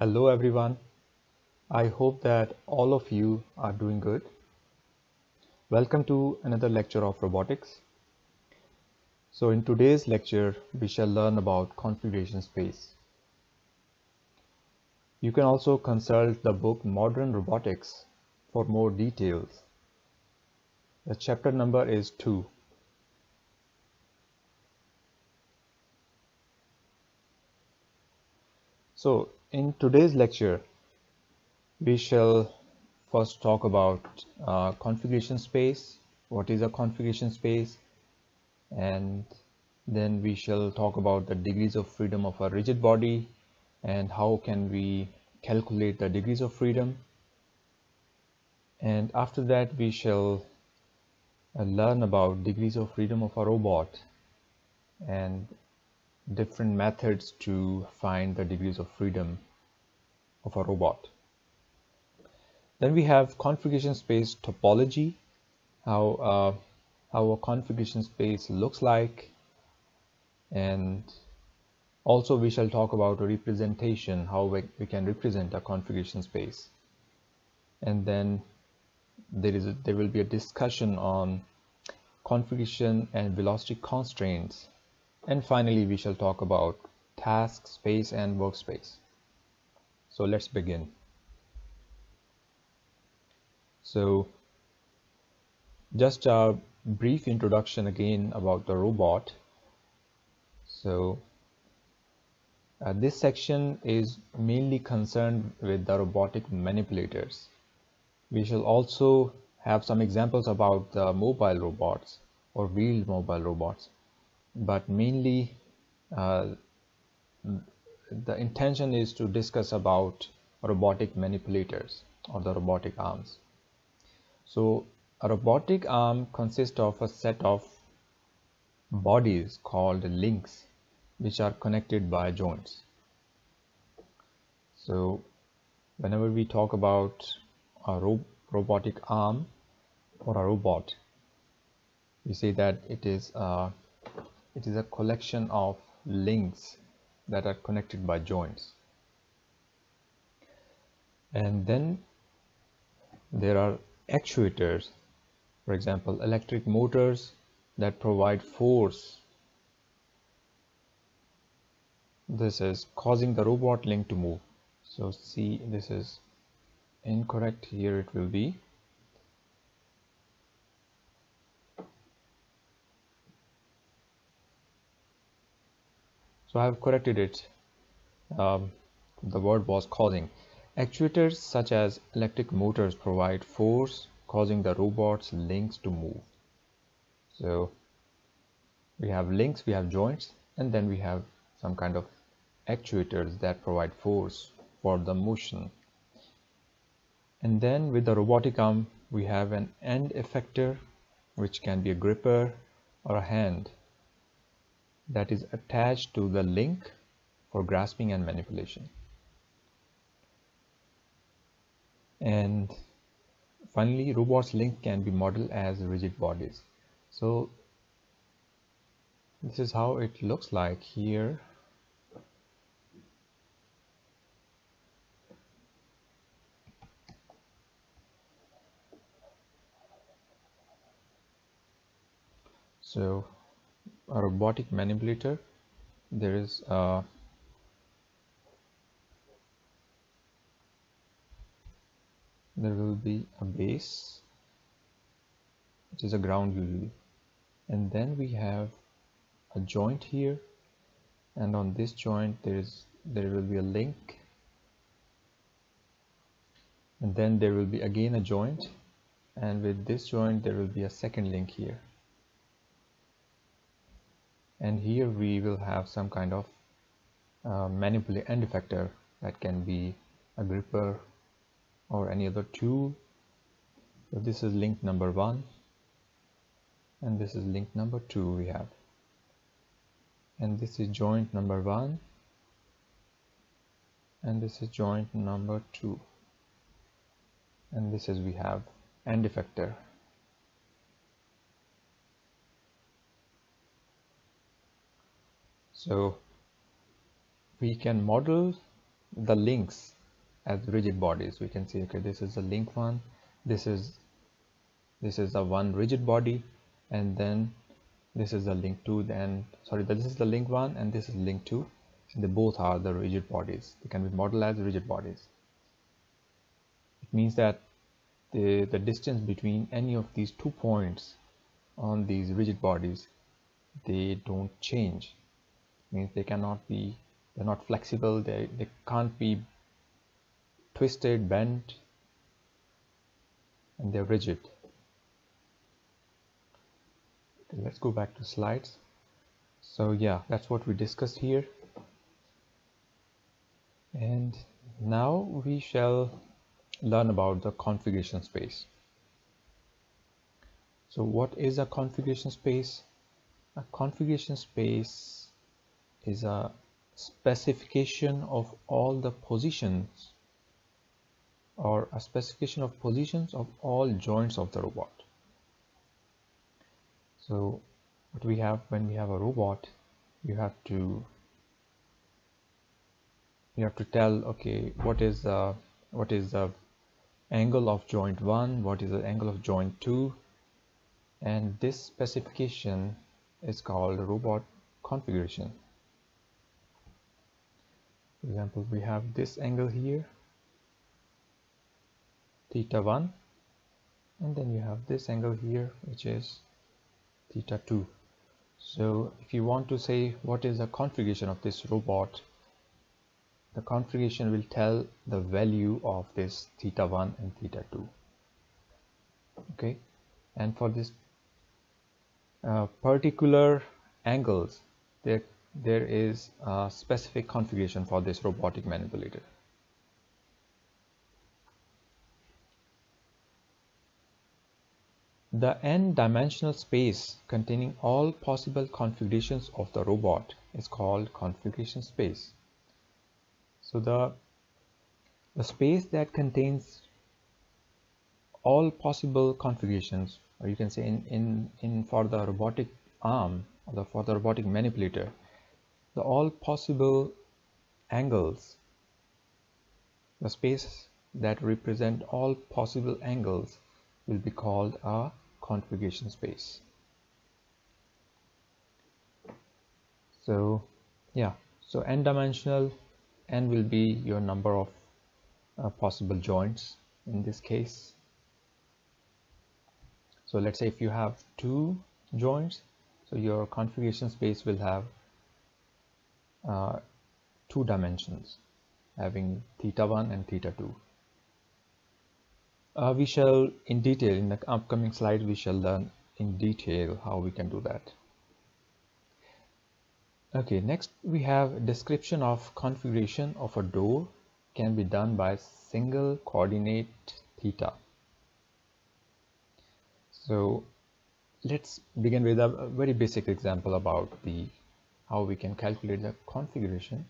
Hello everyone. I hope that all of you are doing good. Welcome to another lecture of robotics. So in today's lecture, we shall learn about configuration space. You can also consult the book Modern Robotics for more details. The chapter number is 2. So in today's lecture, we shall first talk about uh, configuration space, what is a configuration space, and then we shall talk about the degrees of freedom of a rigid body and how can we calculate the degrees of freedom. And after that, we shall uh, learn about degrees of freedom of a robot and different methods to find the degrees of freedom of a robot. Then we have configuration space topology, how, uh, how a configuration space looks like. And also we shall talk about a representation, how we, we can represent a configuration space. And then there is a, there will be a discussion on configuration and velocity constraints and finally, we shall talk about task space and workspace. So let's begin. So just a brief introduction again about the robot. So uh, this section is mainly concerned with the robotic manipulators. We shall also have some examples about the mobile robots or wheeled mobile robots but mainly uh, the intention is to discuss about robotic manipulators or the robotic arms. So a robotic arm consists of a set of bodies called links which are connected by joints. So whenever we talk about a ro robotic arm or a robot, we say that it is a it is a collection of links that are connected by joints and then there are actuators for example electric motors that provide force. This is causing the robot link to move. So see this is incorrect. Here it will be so I have corrected it. Um, the word was causing. Actuators such as electric motors provide force causing the robot's links to move. So we have links we have joints and then we have some kind of actuators that provide force for the motion. And then with the robotic arm we have an end effector which can be a gripper or a hand that is attached to the link for grasping and manipulation. And finally, robots link can be modeled as rigid bodies. So this is how it looks like here. So a robotic manipulator there is a there will be a base which is a ground usually and then we have a joint here and on this joint there is there will be a link. And then there will be again a joint and with this joint there will be a second link here and here we will have some kind of uh, manipulate end effector that can be a gripper or any other tool. So this is link number one and this is link number two we have. And this is joint number one and this is joint number two. And this is we have end effector so we can model the links as rigid bodies. We can see okay this is the link one this is this is the one rigid body and then this is the link 2 then sorry this is the link 1 and this is link 2 they both are the rigid bodies. They can be modeled as rigid bodies. It means that the the distance between any of these two points on these rigid bodies they don't change means they cannot be they're not flexible they, they can't be twisted bent and they're rigid. Okay, let's go back to slides. So yeah that's what we discussed here. And now we shall learn about the configuration space. So what is a configuration space? A configuration space is a specification of all the positions or a specification of positions of all joints of the robot. So what we have when we have a robot you have to you have to tell okay what is the what is the angle of joint 1 what is the angle of joint 2 and this specification is called robot configuration for example we have this angle here theta 1 and then you have this angle here which is theta 2 so if you want to say what is the configuration of this robot the configuration will tell the value of this theta 1 and theta 2 okay? And for this uh, particular angles there there is a specific configuration for this robotic manipulator The n-dimensional space containing all possible configurations of the robot is called configuration space. So the, the space that contains all possible configurations or you can say in, in, in for the robotic arm or the, for the robotic manipulator the all possible angles the space that represent all possible angles will be called a configuration space. So yeah so n dimensional n will be your number of uh, possible joints in this case. So let's say if you have two joints so your configuration space will have uh, two dimensions having theta 1 and theta 2 uh, we shall in detail in the upcoming slide we shall learn in detail how we can do that. Okay next we have description of configuration of a door can be done by single coordinate theta. So let's begin with a very basic example about the how we can calculate the configuration.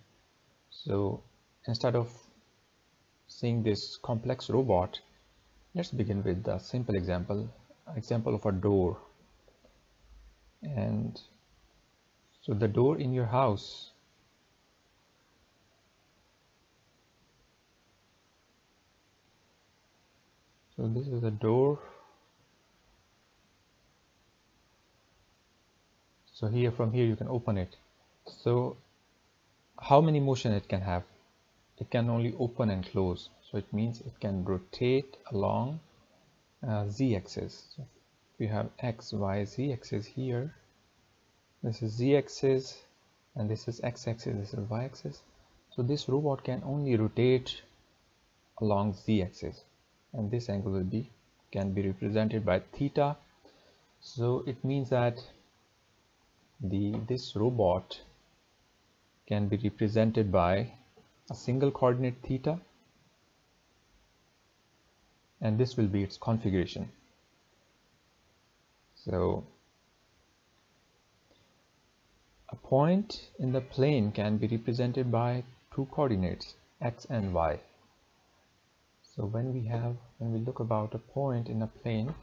So instead of seeing this complex robot let's begin with a simple example example of a door. And so the door in your house so this is a door. So here from here you can open it so how many motion it can have? It can only open and close. So it means it can rotate along uh, z-axis so we have x y z axis here. This is z-axis and this is x-axis this is y-axis so this robot can only rotate along z-axis and this angle will be can be represented by theta. So it means that the this robot can be represented by a single coordinate theta and this will be its configuration. So a point in the plane can be represented by two coordinates x and y. So when we have when we look about a point in a plane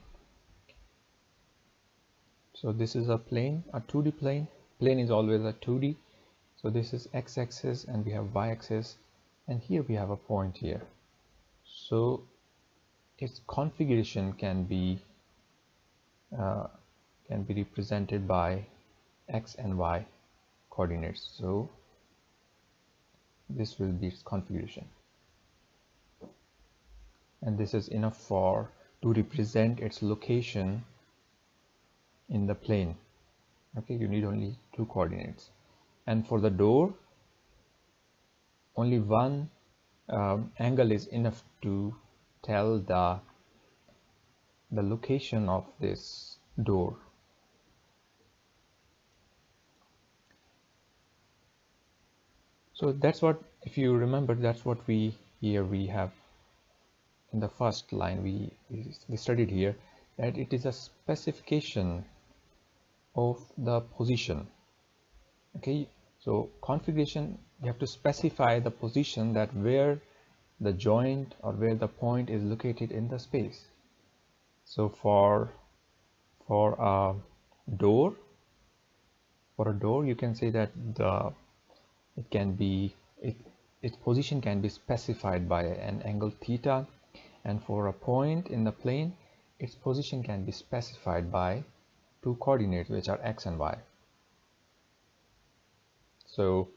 so this is a plane a 2d plane. Plane is always a 2d so this is x-axis and we have y-axis and here we have a point here. So its configuration can be uh, can be represented by x and y coordinates. So this will be its configuration. And this is enough for to represent its location in the plane. Okay you need only two coordinates and for the door only one um, angle is enough to tell the the location of this door. So that's what if you remember that's what we here we have in the first line we, we studied here that it is a specification of the position. Okay so configuration you have to specify the position that where the joint or where the point is located in the space. So for for a door for a door you can say that the it can be it, its position can be specified by an angle theta. And for a point in the plane its position can be specified by two coordinates which are x and y so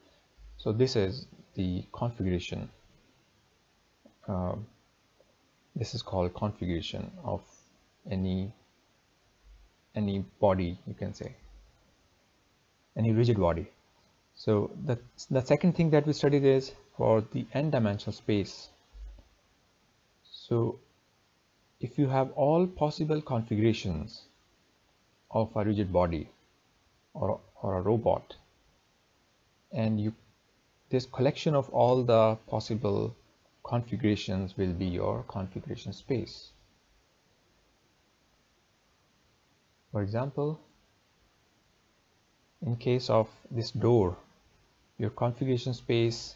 so this is the configuration uh, this is called configuration of any any body you can say. Any rigid body. So the, the second thing that we studied is for the n-dimensional space. So if you have all possible configurations of a rigid body or, or a robot and you this collection of all the possible configurations will be your configuration space. For example in case of this door your configuration space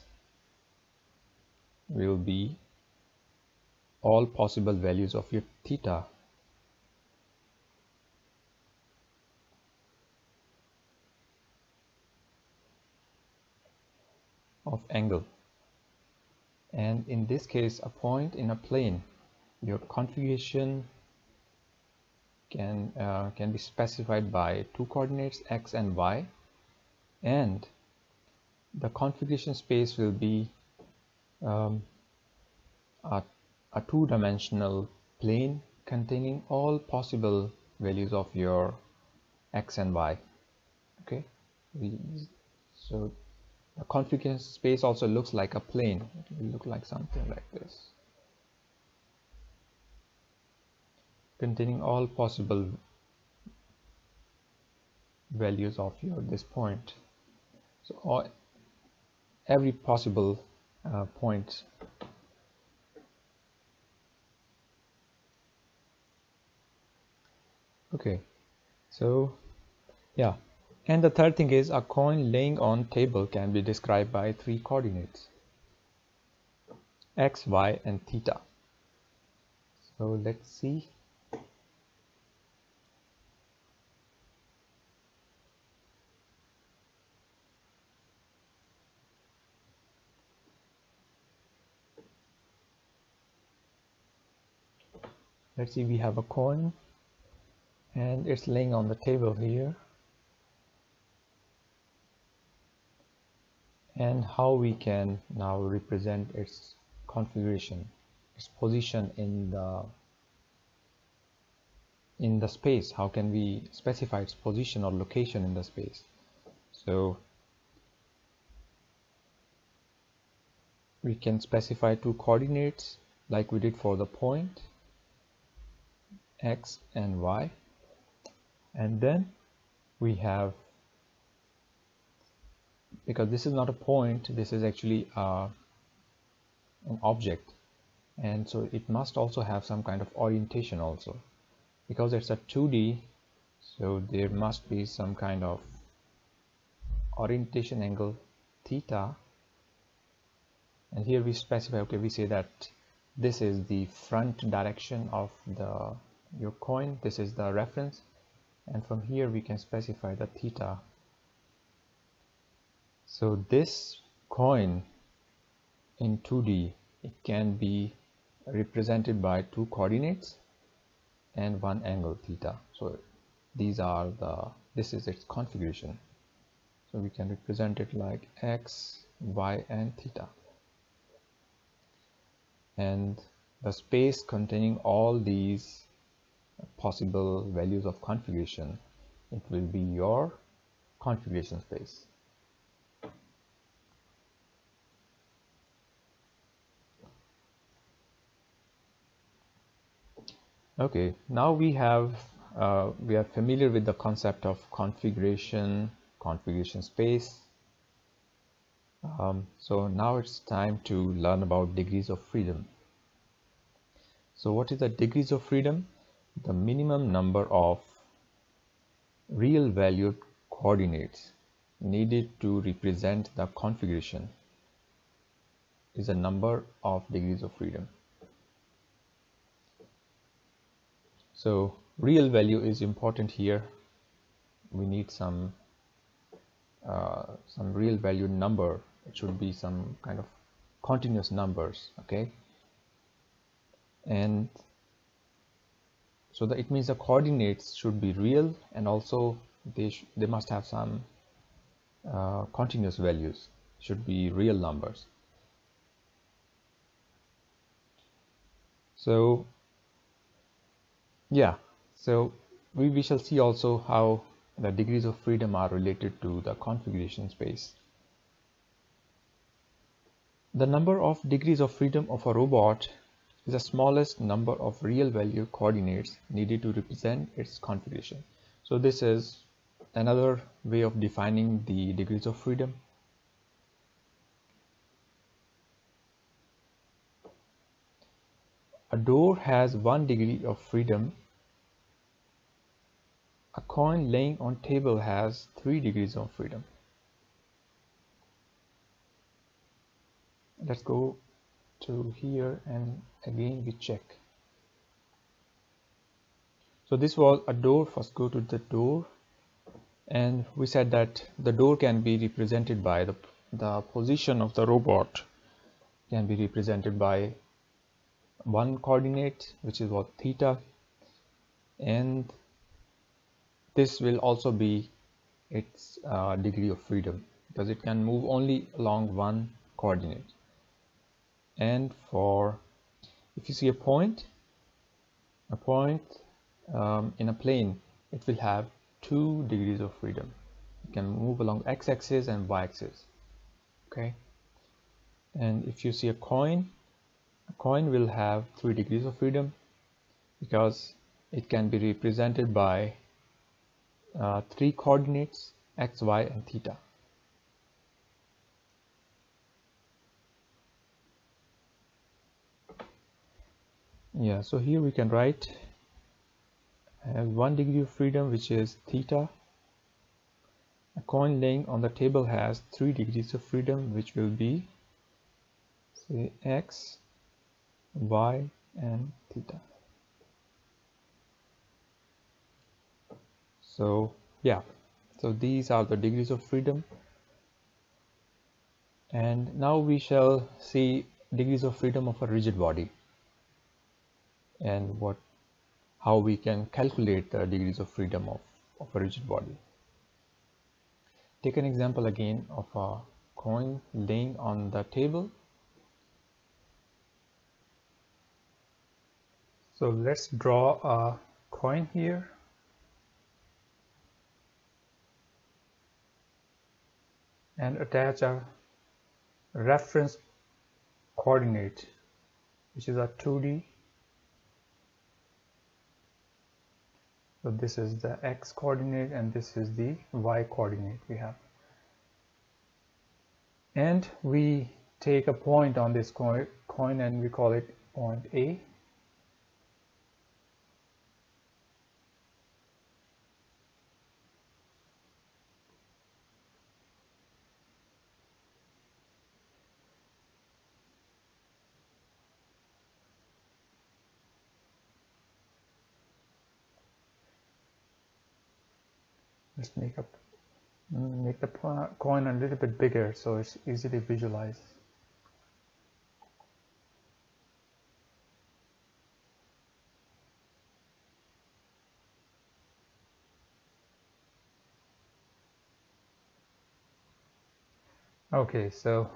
will be all possible values of your theta of angle. And in this case a point in a plane. Your configuration can uh, can be specified by two coordinates x and y. And the configuration space will be um, a, a two-dimensional plane containing all possible values of your x and y. Okay? So the configuration space also looks like a plane. It will look like something like this. Containing all possible values of your this point. So all, every possible uh, point okay. So yeah and the third thing is a coin laying on table can be described by three coordinates x, y and theta. So let's see. Let's see we have a coin and it's laying on the table here and how we can now represent its configuration its position in the in the space. How can we specify its position or location in the space? So we can specify two coordinates like we did for the point x and y. And then we have because this is not a point this is actually uh, an object. And so it must also have some kind of orientation also. Because it's a 2d so there must be some kind of orientation angle theta. And here we specify okay we say that this is the front direction of the your coin. This is the reference. And from here we can specify the theta so this coin in 2D it can be represented by two coordinates and one angle theta. So these are the this is its configuration. So we can represent it like x y and theta. And the space containing all these possible values of configuration it will be your configuration space okay now we have uh, we are familiar with the concept of configuration configuration space. Um, so now it's time to learn about degrees of freedom. So what is the degrees of freedom? The minimum number of real valued coordinates needed to represent the configuration is a number of degrees of freedom so real value is important here. We need some uh, some real value number. It should be some kind of continuous numbers okay? And so that it means the coordinates should be real and also they they must have some uh, continuous values. Should be real numbers. So yeah, so we, we shall see also how the degrees of freedom are related to the configuration space. The number of degrees of freedom of a robot is the smallest number of real value coordinates needed to represent its configuration. So this is another way of defining the degrees of freedom. A door has one degree of freedom a coin laying on table has three degrees of freedom. Let's go to here and again we check. So this was a door, first go to the door and we said that the door can be represented by the, the position of the robot can be represented by one coordinate which is what theta and this will also be its uh, degree of freedom because it can move only along one coordinate. And for if you see a point a point um, in a plane it will have two degrees of freedom. It can move along x-axis and y-axis okay? And if you see a coin a coin will have three degrees of freedom because it can be represented by uh, three coordinates x, y and theta. Yeah, so here we can write have one degree of freedom which is theta. A coin laying on the table has three degrees of freedom which will be say x, y and theta. So yeah. So these are the degrees of freedom. And now we shall see degrees of freedom of a rigid body. And what how we can calculate the degrees of freedom of, of a rigid body. Take an example again of a coin laying on the table. So let's draw a coin here and attach a reference coordinate which is a 2D so this is the x coordinate and this is the y coordinate we have. And we take a point on this coin and we call it point A just make up mm, make the coin a little bit bigger so it's easily visualized. Okay so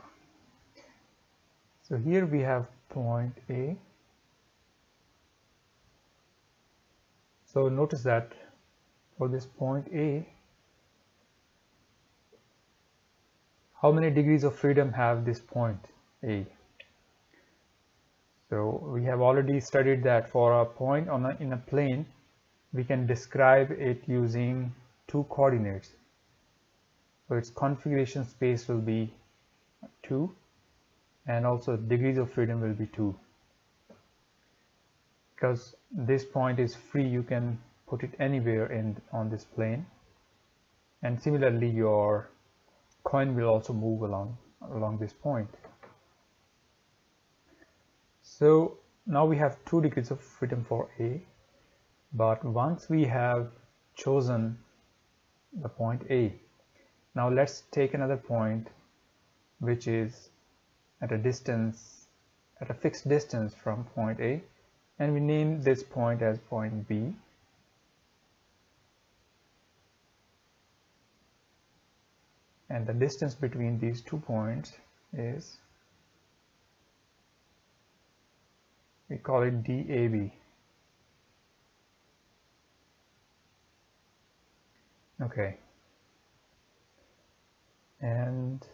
so here we have point A. So notice that for this point A how many degrees of freedom have this point A? So we have already studied that for a point on a, in a plane we can describe it using two coordinates. So its configuration space will be 2 and also degrees of freedom will be 2 because this point is free you can put it anywhere in on this plane. And similarly your coin will also move along along this point. So now we have two degrees of freedom for A but once we have chosen the point A now let's take another point which is at a distance at a fixed distance from point A and we name this point as point B and the distance between these two points is we call it DAB okay. And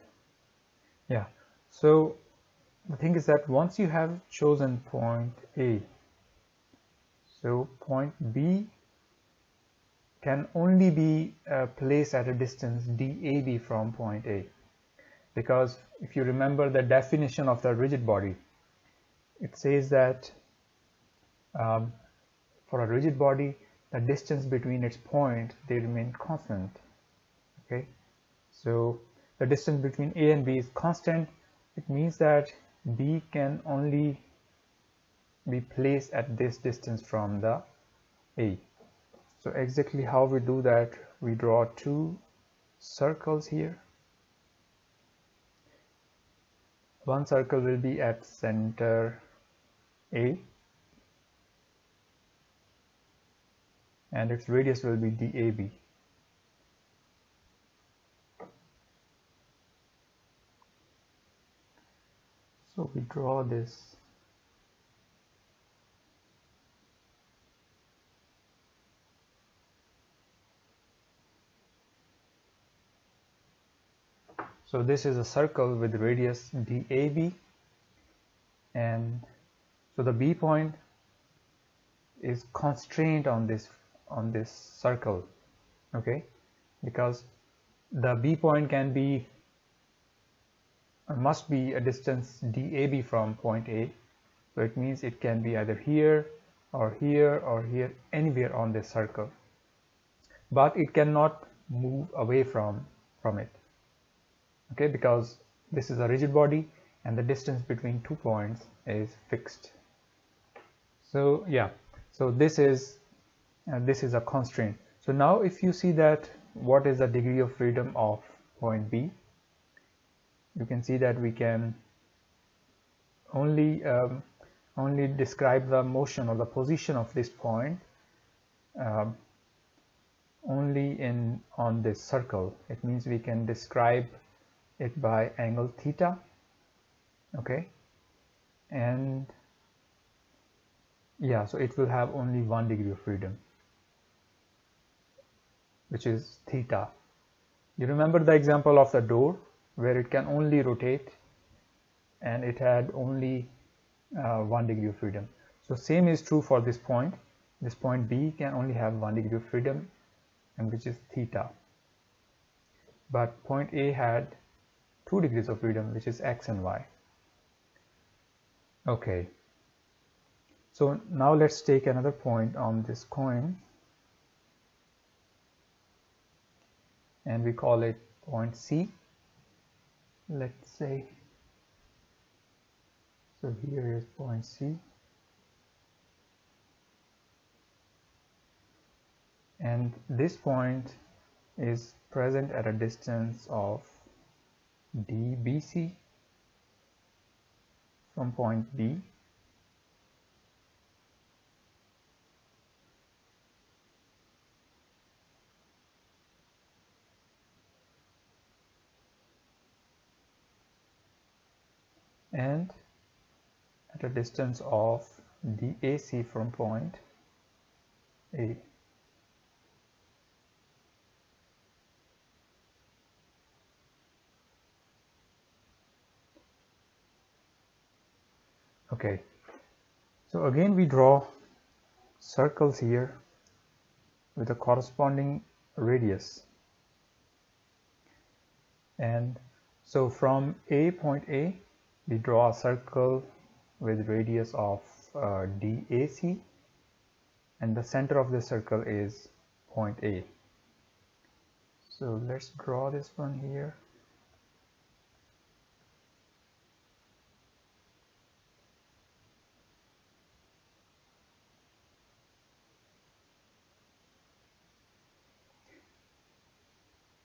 yeah. So the thing is that once you have chosen point A so point B can only be uh, placed at a distance DAB from point A. Because if you remember the definition of the rigid body it says that um, for a rigid body the distance between its point, they remain constant. Okay? So the distance between A and B is constant. It means that B can only be placed at this distance from the A so exactly how we do that we draw two circles here. One circle will be at center A and its radius will be DAB so we draw this so this is a circle with radius DAB. And so the B point is constrained on this on this circle okay? Because the B point can be uh, must be a distance DAB from point A. So it means it can be either here or here or here anywhere on this circle. But it cannot move away from from it okay because this is a rigid body and the distance between two points is fixed. So yeah so this is uh, this is a constraint. So now if you see that what is the degree of freedom of point B you can see that we can only um, only describe the motion or the position of this point um, only in on this circle. It means we can describe it by angle theta okay? And yeah so it will have only one degree of freedom which is theta. You remember the example of the door where it can only rotate and it had only uh, one degree of freedom. So same is true for this point. This point B can only have one degree of freedom and which is theta. But point A had two degrees of freedom which is x and y. Okay. So now let's take another point on this coin. And we call it point C. Let's say so here is point C. And this point is present at a distance of DBC from point B and at a distance of DAC from point A. Okay, so again we draw circles here with a corresponding radius. And so from A point A we draw a circle with radius of uh, DAC and the center of the circle is point A. So let's draw this one here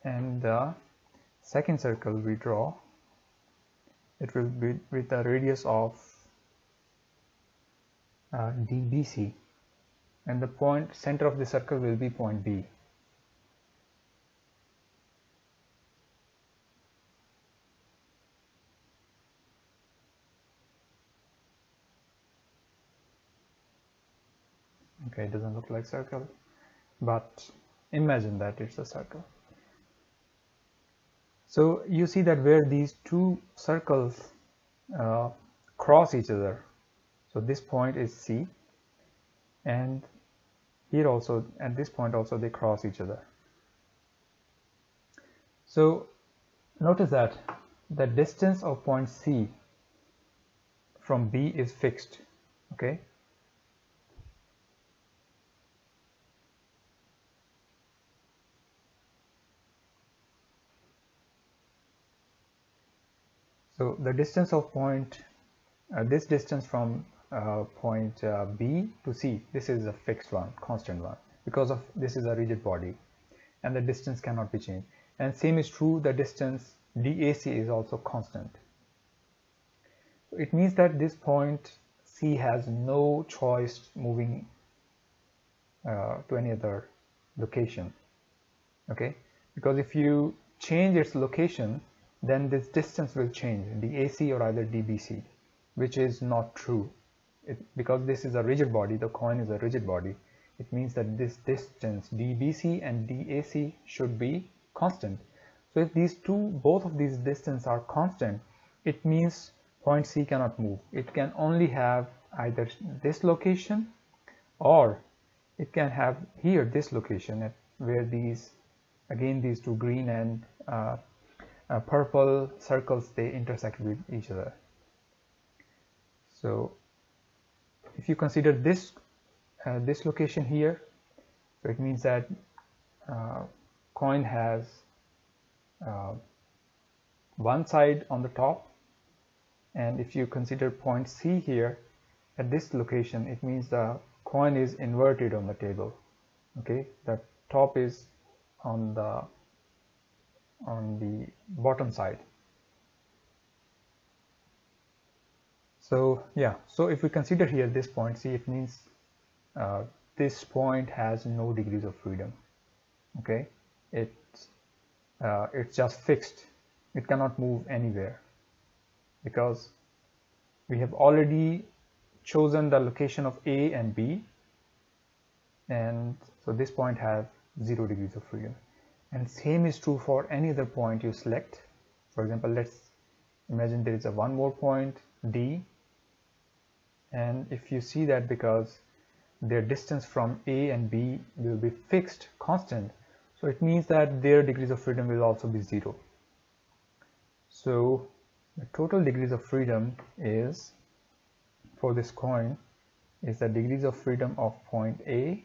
and the second circle we draw it will be with a radius of uh, dBc and the point center of the circle will be point B okay it doesn't look like circle but imagine that it's a circle so you see that where these two circles uh, cross each other. So this point is C and here also at this point also they cross each other. So notice that the distance of point C from B is fixed. Okay, So the distance of point, uh, this distance from uh, point uh, B to C, this is a fixed one, constant one, because of this is a rigid body and the distance cannot be changed. And same is true, the distance DAC is also constant. It means that this point C has no choice moving uh, to any other location, okay? Because if you change its location, then this distance will change dAc or either dBc which is not true. It, because this is a rigid body the coin is a rigid body it means that this distance dBc and dAc should be constant. So if these two both of these distance are constant it means point C cannot move. It can only have either this location or it can have here this location at where these again these two green and uh, uh, purple circles they intersect with each other. So if you consider this uh, this location here so it means that uh, coin has uh, one side on the top and if you consider point C here at this location it means the coin is inverted on the table okay? The top is on the on the bottom side. So yeah so if we consider here this point C it means uh, this point has no degrees of freedom okay? It's uh, it's just fixed. It cannot move anywhere because we have already chosen the location of A and B and so this point has zero degrees of freedom and same is true for any other point you select. For example let's imagine there is a one more point D. And if you see that because their distance from A and B will be fixed constant so it means that their degrees of freedom will also be zero. So the total degrees of freedom is for this coin is the degrees of freedom of point A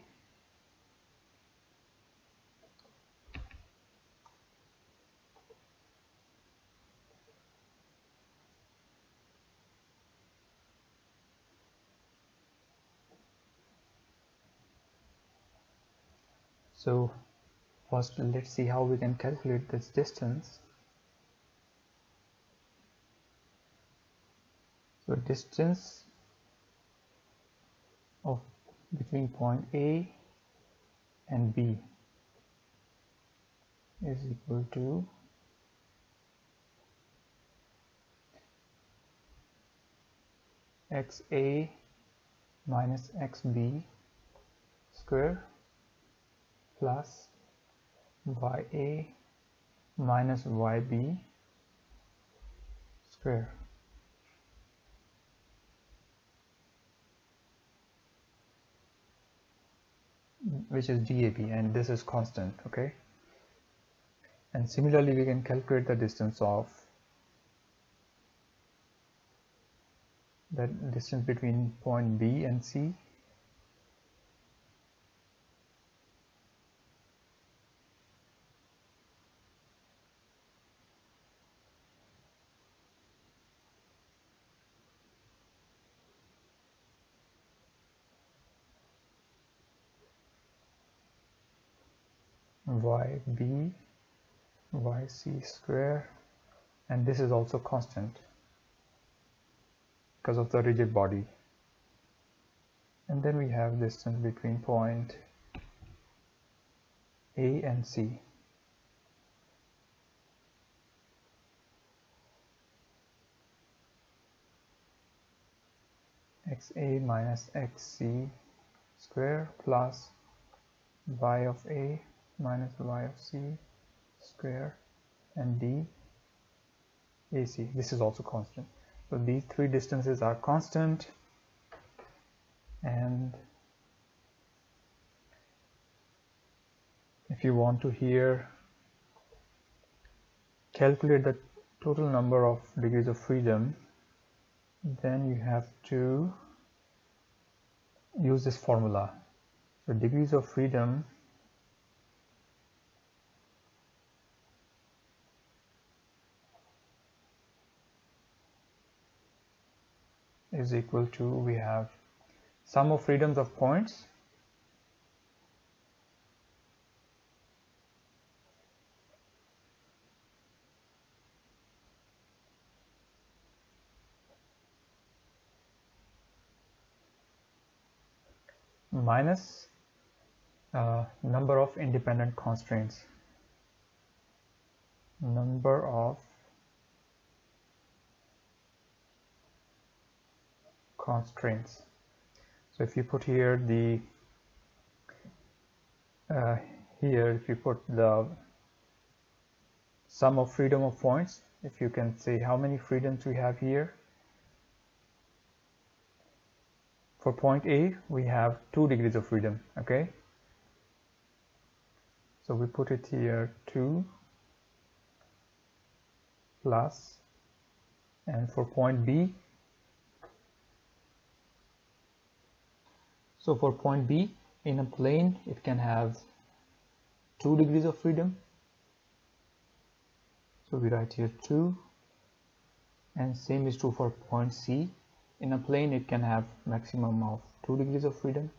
so first let's see how we can calculate this distance. So distance of between point A and B is equal to xa minus xb square plus ya minus yb square. Which is DAB and this is constant okay? And similarly we can calculate the distance of the distance between point B and C yb yc square and this is also constant because of the rigid body. And then we have distance between point A and C. Xa minus xc square plus y of A minus y of c square and d AC. This is also constant. So these three distances are constant and if you want to here calculate the total number of degrees of freedom then you have to use this formula. So degrees of freedom is equal to we have sum of freedoms of points. Minus uh, number of independent constraints. Number of constraints. So if you put here the uh, here if you put the sum of freedom of points if you can say how many freedoms we have here. For point A we have two degrees of freedom okay? So we put it here 2 plus and for point B So for point B in a plane it can have 2 degrees of freedom. So we write here 2 and same is true for point C. In a plane it can have maximum of 2 degrees of freedom.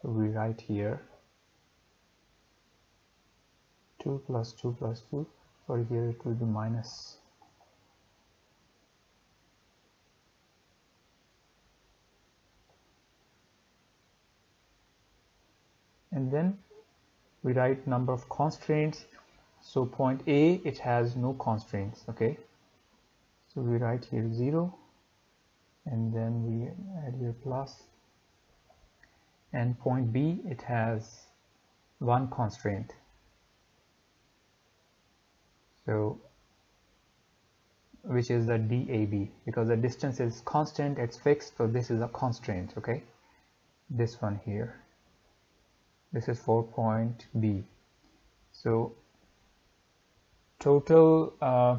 So we write here 2 plus 2 plus 2 sorry here it will be minus then we write number of constraints. So point A it has no constraints okay? So we write here 0 and then we add here plus. And point B it has one constraint. So which is the DAB because the distance is constant it's fixed so this is a constraint okay? This one here this is 4 point B. So total uh,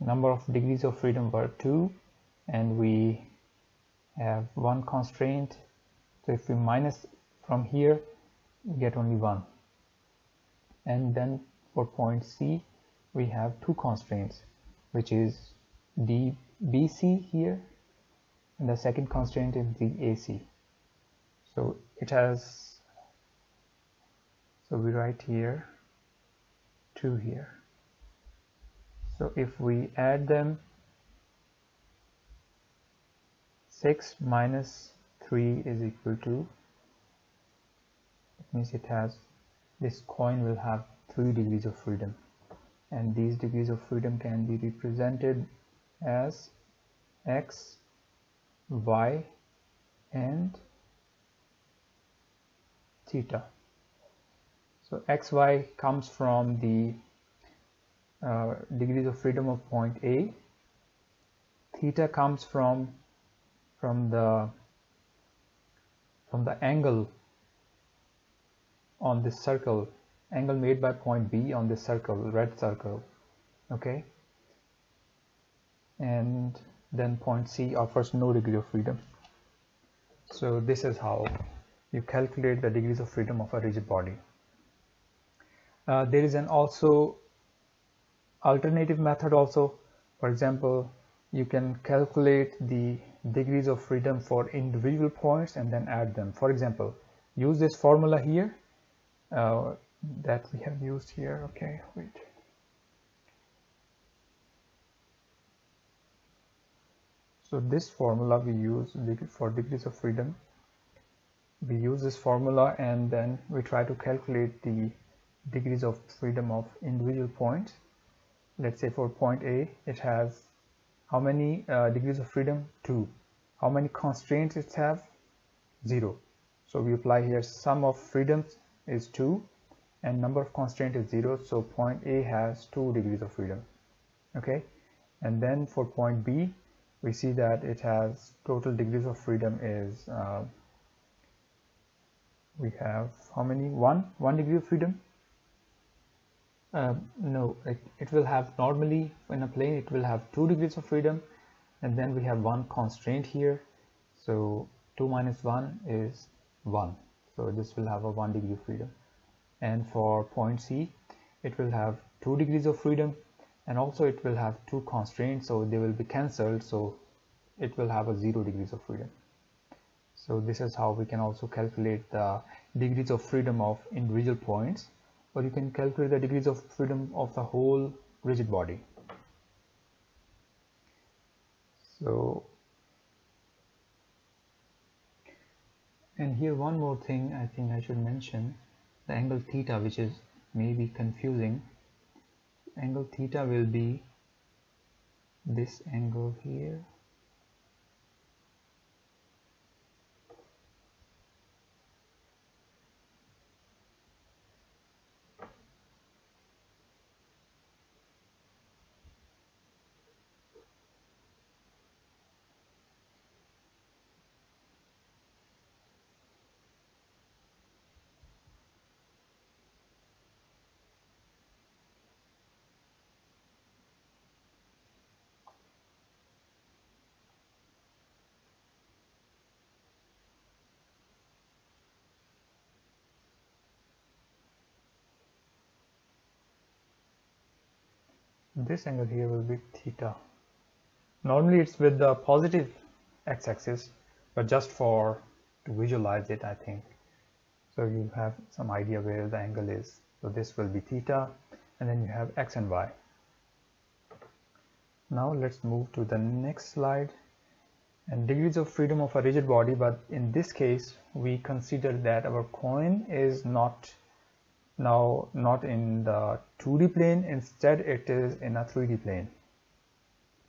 number of degrees of freedom were 2 and we have one constraint. So if we minus from here we get only one. And then for point C we have two constraints which is the BC here and the second constraint is the AC so it has so we write here 2 here. So if we add them 6 minus 3 is equal to it means it has this coin will have 3 degrees of freedom. And these degrees of freedom can be represented as x y and theta so xy comes from the uh, degrees of freedom of point A. Theta comes from from the from the angle on this circle angle made by point B on this circle red circle okay? And then point C offers no degree of freedom. So this is how you calculate the degrees of freedom of a rigid body uh, there is an also alternative method also. For example you can calculate the degrees of freedom for individual points and then add them. For example use this formula here. Uh, that we have used here. Okay wait. So this formula we use for degrees of freedom. We use this formula and then we try to calculate the degrees of freedom of individual points. Let's say for point A it has how many uh, degrees of freedom? 2 how many constraints it have? 0 so we apply here sum of freedoms is 2 and number of constraint is 0 so point A has 2 degrees of freedom. Okay? And then for point B we see that it has total degrees of freedom is uh, we have how many? One. One degree of freedom uh, no it, it will have normally in a plane it will have two degrees of freedom and then we have one constraint here. So 2 minus 1 is 1 so this will have a 1 degree of freedom. And for point C it will have 2 degrees of freedom and also it will have two constraints so they will be cancelled so it will have a 0 degrees of freedom. So this is how we can also calculate the degrees of freedom of individual points or you can calculate the degrees of freedom of the whole rigid body. So and here one more thing I think I should mention the angle theta which is maybe confusing. Angle theta will be this angle here this angle here will be theta. Normally it's with the positive x-axis but just for to visualize it I think. So you have some idea where the angle is. So this will be theta and then you have x and y. Now let's move to the next slide. And degrees of freedom of a rigid body but in this case we consider that our coin is not now not in the 2D plane instead it is in a 3D plane.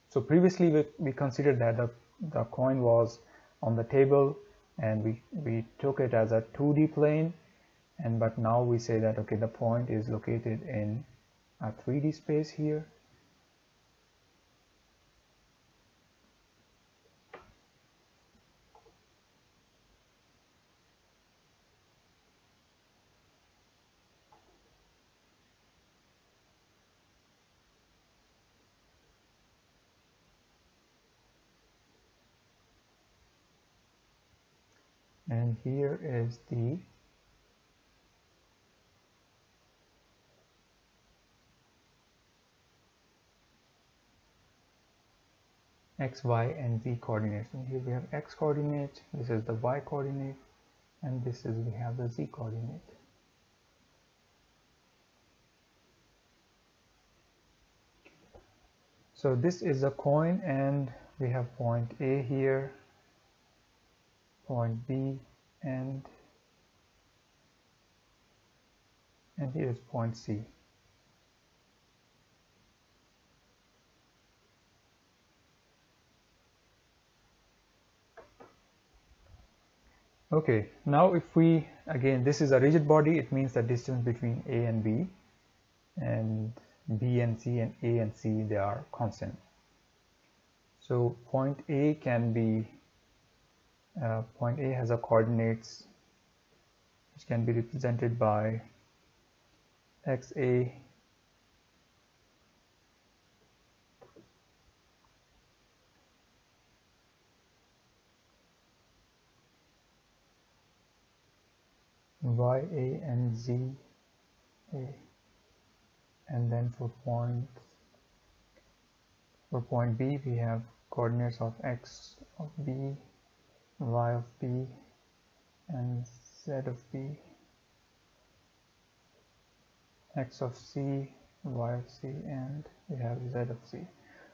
So previously we, we considered that the, the coin was on the table and we, we took it as a 2D plane. And but now we say that okay the point is located in a 3D space here and here is the x, y and z coordinates. And here we have x coordinate this is the y coordinate and this is we have the z coordinate. So this is a coin and we have point A here point B and and here is point C. okay now if we again this is a rigid body it means the distance between a and b and b and c and a and c they are constant so point a can be uh, point a has a coordinates which can be represented by xa y a and z a. And then for point for point b we have coordinates of x of b y of b and z of b x of c y of c and we have z of c.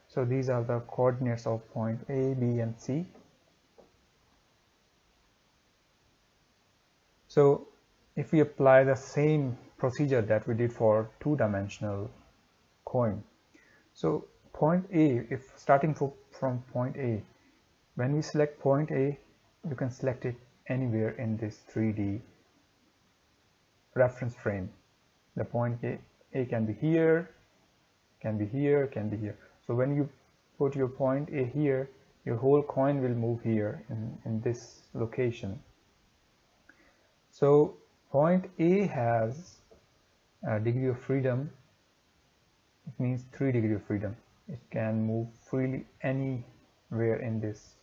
So these are the coordinates of point a b and c. So if we apply the same procedure that we did for two-dimensional coin so point A if starting from point A when we select point A you can select it anywhere in this 3D reference frame. The point A, can be here can be here can be here. So when you put your point A here your whole coin will move here in, in this location. So point A has a degree of freedom. It means 3 degree of freedom. It can move freely anywhere in this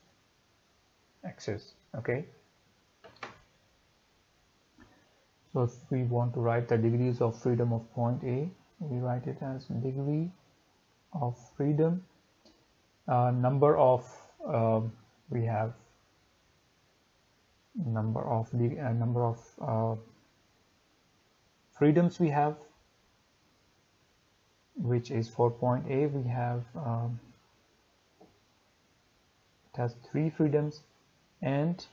axis okay? So if we want to write the degrees of freedom of point A we write it as degree of freedom. Uh, number of uh, we have number of the uh, number of uh, freedoms we have which is for point A we have um, it has three freedoms and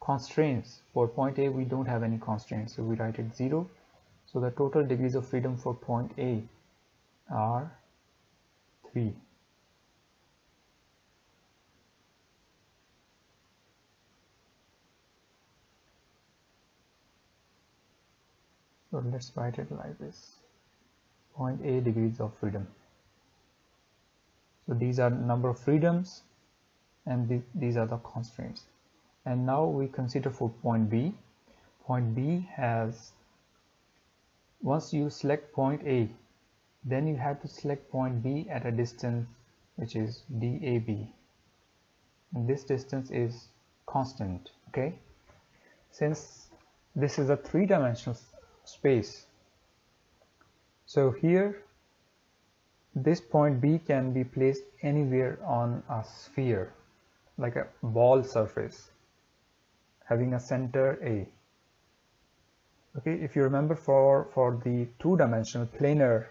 constraints. For point A we don't have any constraints so we write it 0 so the total degrees of freedom for point A are 3 so let's write it like this. Point A degrees of freedom. So these are number of freedoms and th these are the constraints. And now we consider for point B. Point B has once you select point A then you have to select point B at a distance which is DAB and this distance is constant okay? Since this is a three-dimensional space so here this point B can be placed anywhere on a sphere like a ball surface having a center A. Okay if you remember for for the two-dimensional planar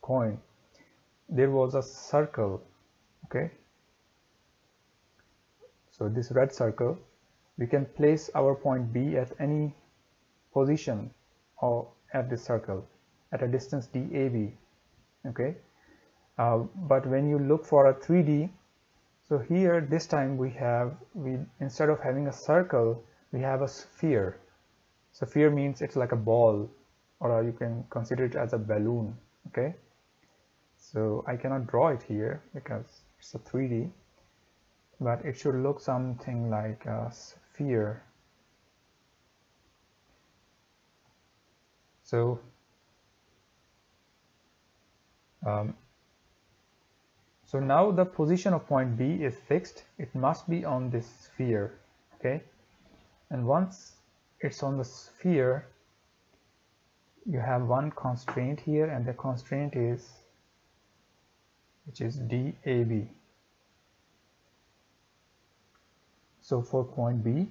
coin there was a circle okay? So this red circle we can place our point B at any position or at this circle at a distance DAB okay? Uh, but when you look for a 3D so here this time we have we instead of having a circle we have a sphere. Sphere means it's like a ball or you can consider it as a balloon okay? So I cannot draw it here because it's a 3D but it should look something like a sphere. So um, so now the position of point B is fixed. It must be on this sphere okay? And once it's on the sphere you have one constraint here and the constraint is which is DAB so for point B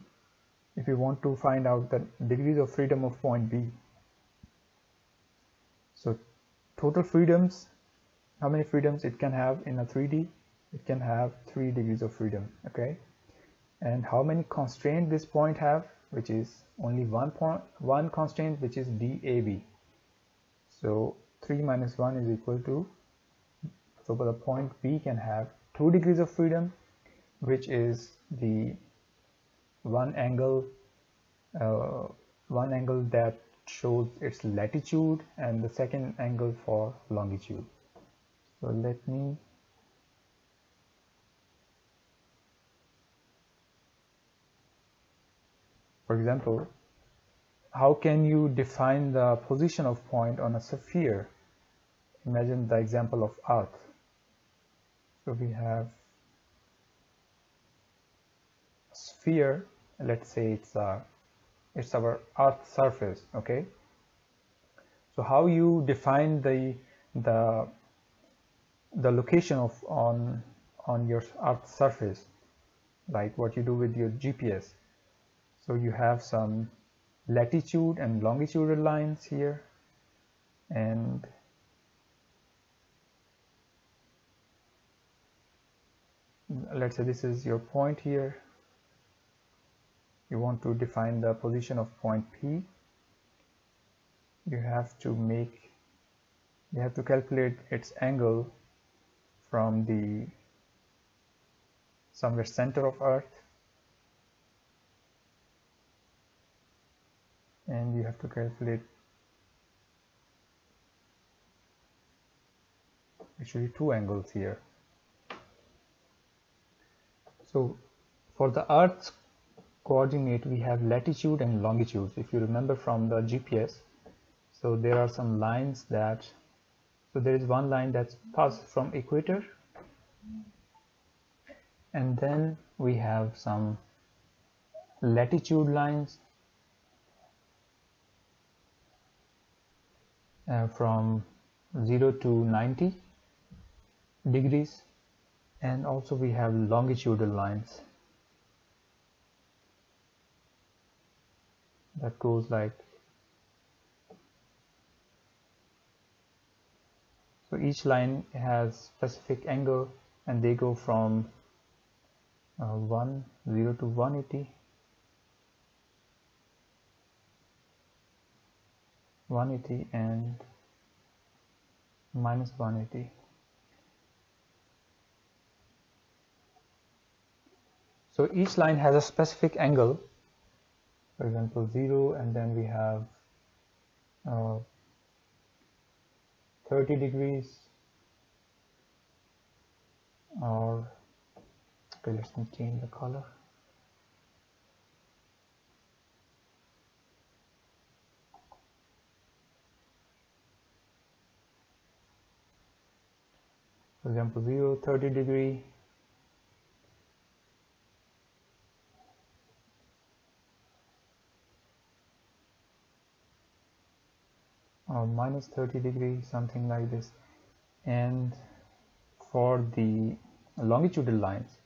if you want to find out the degrees of freedom of point B so total freedoms how many freedoms it can have in a 3d it can have three degrees of freedom okay? And how many constraints this point have which is only one point one constraint which is DAB so 3 minus 1 is equal to so for the point B can have two degrees of freedom which is the one angle uh, one angle that shows its latitude and the second angle for longitude so let me for example how can you define the position of point on a sphere? Imagine the example of earth. So we have a sphere. Let's say it's a it's our earth surface okay? So how you define the the the location of on on your earth surface like what you do with your GPS so you have some latitude and longitudinal lines here and let's say this is your point here. You want to define the position of point P. You have to make you have to calculate its angle from the somewhere center of earth. And you have to calculate actually two angles here. So for the earth's coordinate we have latitude and longitude. If you remember from the GPS so there are some lines that so there is one line that's passed from equator. And then we have some latitude lines uh, from 0 to 90 degrees. And also we have longitudinal lines that goes like so each line has specific angle and they go from uh, 1 0 to 180 180 and minus 180 so each line has a specific angle. For example 0 and then we have uh, 30 degrees. Or okay let me change the color. For example 0 30 degree minus 30 degree something like this. And for the longitudinal lines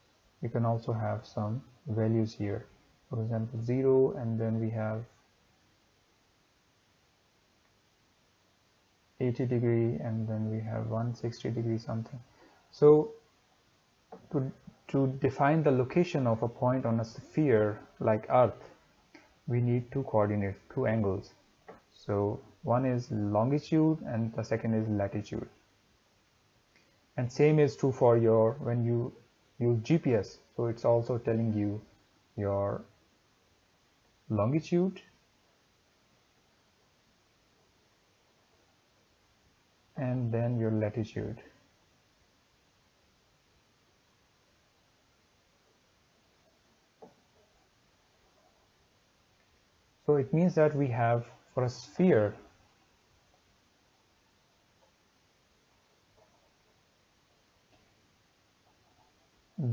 you can also have some values here. For example 0 and then we have 80 degree and then we have 160 degree something. So to, to define the location of a point on a sphere like earth we need two coordinates two angles. So one is longitude and the second is latitude. And same is true for your when you use GPS so it's also telling you your longitude and then your latitude. So it means that we have for a sphere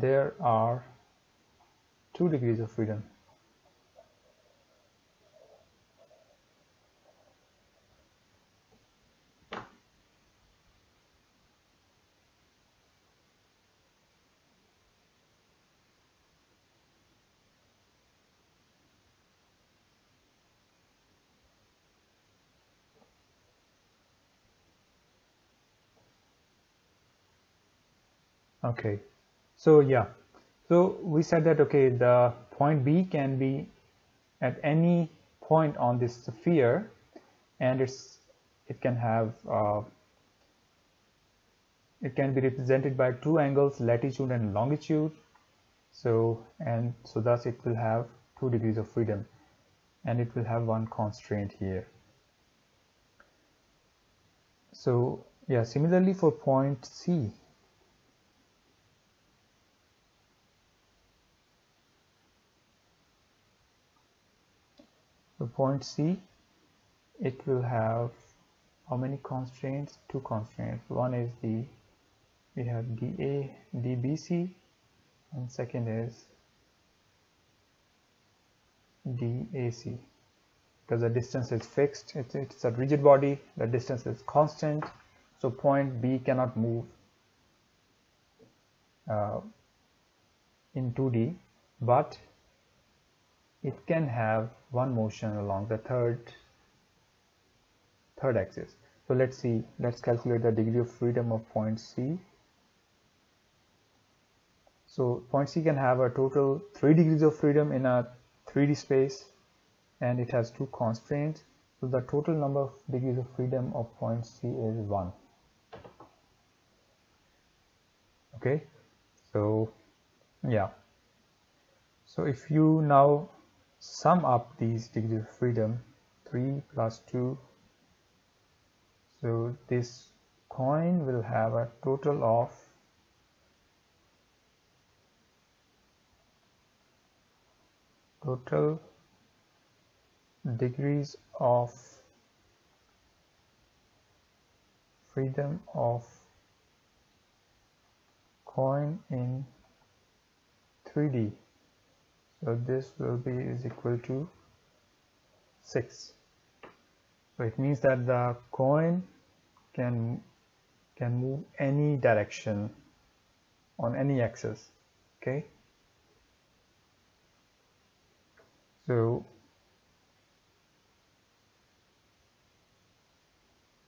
there are two degrees of freedom. Okay, so yeah, so we said that okay, the point B can be at any point on this sphere, and it's it can have uh, it can be represented by two angles, latitude and longitude. So and so thus it will have two degrees of freedom. and it will have one constraint here so yeah similarly for point C so point C it will have how many constraints? Two constraints. One is the we have dA dBc and second is dAc because the distance is fixed it's, it's a rigid body the distance is constant so point B cannot move uh, in 2D but it can have one motion along the third third axis. So let's see let's calculate the degree of freedom of point C. So point C can have a total 3 degrees of freedom in a 3D space and it has two constraints. So the total number of degrees of freedom of point C is 1 okay? So yeah. So if you now sum up these degrees of freedom 3 plus 2 so this coin will have a total of total degrees of freedom of coin in 3D so this will be is equal to 6 so it means that the coin can can move any direction on any axis okay? So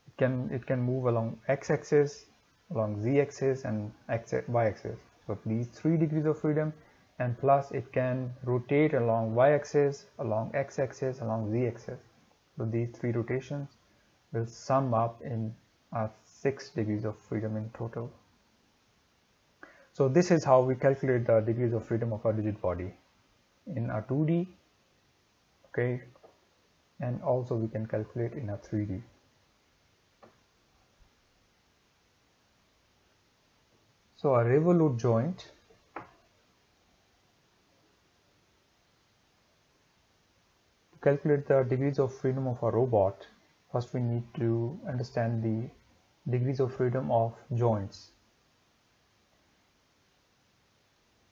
it can it can move along x-axis along z-axis and y-axis so these three degrees of freedom and plus it can rotate along y-axis along x-axis along z-axis. So these three rotations will sum up in uh, six degrees of freedom in total. So this is how we calculate the degrees of freedom of a rigid body in a 2d okay? And also we can calculate in a 3d so a revolute joint calculate the degrees of freedom of a robot first we need to understand the degrees of freedom of joints.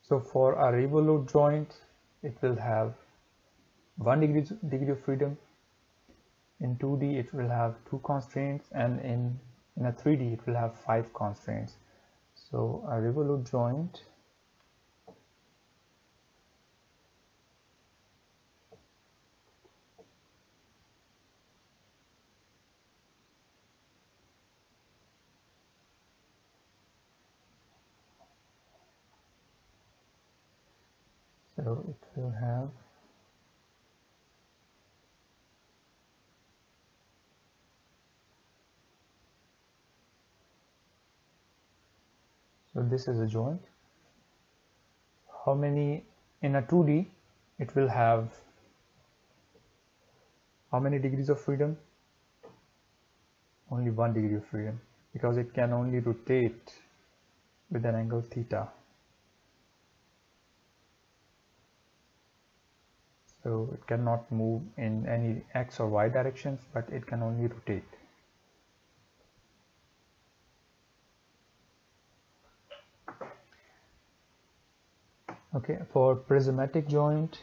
So for a revolute joint it will have 1 degree, degree of freedom. In 2d it will have two constraints and in in a 3d it will have five constraints. So a revolute joint so it will have so this is a joint how many in a 2d it will have how many degrees of freedom? Only one degree of freedom because it can only rotate with an angle theta. So it cannot move in any x or y directions but it can only rotate okay for prismatic joint.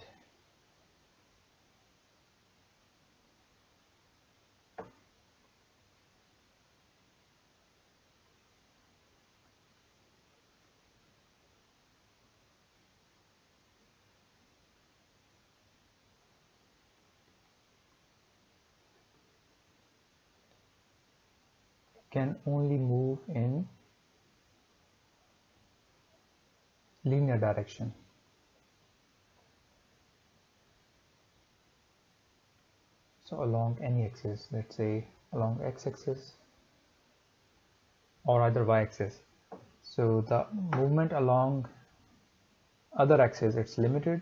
Can only move in linear direction. So along any axis let's say along x-axis or either y-axis so the movement along other axis it's limited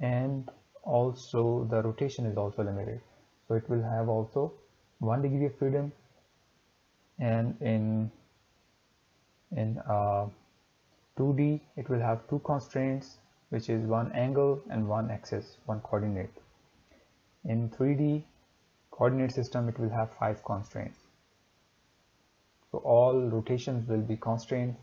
and also the rotation is also limited. So it will have also one degree of freedom and in in uh, 2d it will have two constraints which is one angle and one axis one coordinate. In 3d coordinate system it will have five constraints. So all rotations will be constrained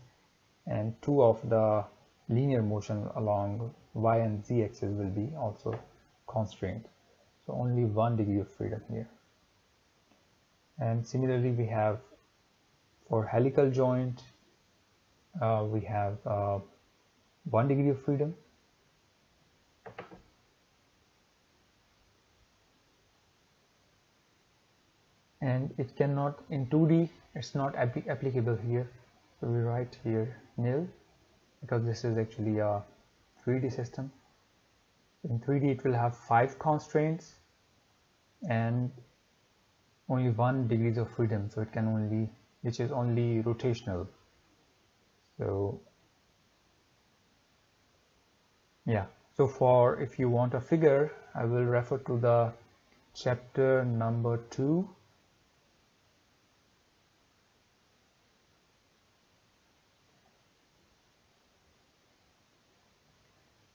and two of the linear motion along y and z axis will be also constrained. So only one degree of freedom here. And similarly we have for helical joint uh, we have uh, one degree of freedom. And it cannot in 2d it's not applicable here. So we write here nil because this is actually a 3d system. In 3d it will have five constraints and only one degrees of freedom. So it can only which is only rotational so yeah. So for if you want a figure I will refer to the chapter number two.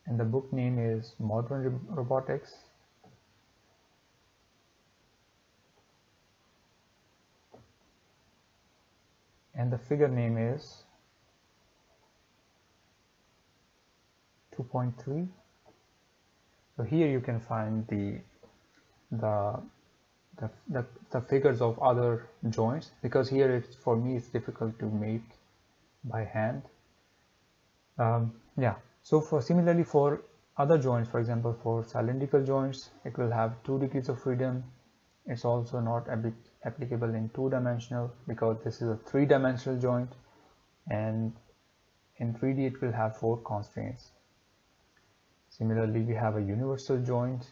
And the book name is Modern Robotics. And the figure name is 2.3 so here you can find the the the, the, the figures of other joints because here it's for me it's difficult to make by hand um, yeah so for similarly for other joints, for example, for cylindrical joints, it will have two degrees of freedom. It's also not applicable in two-dimensional because this is a three-dimensional joint and in 3D it will have four constraints. Similarly, we have a universal joint.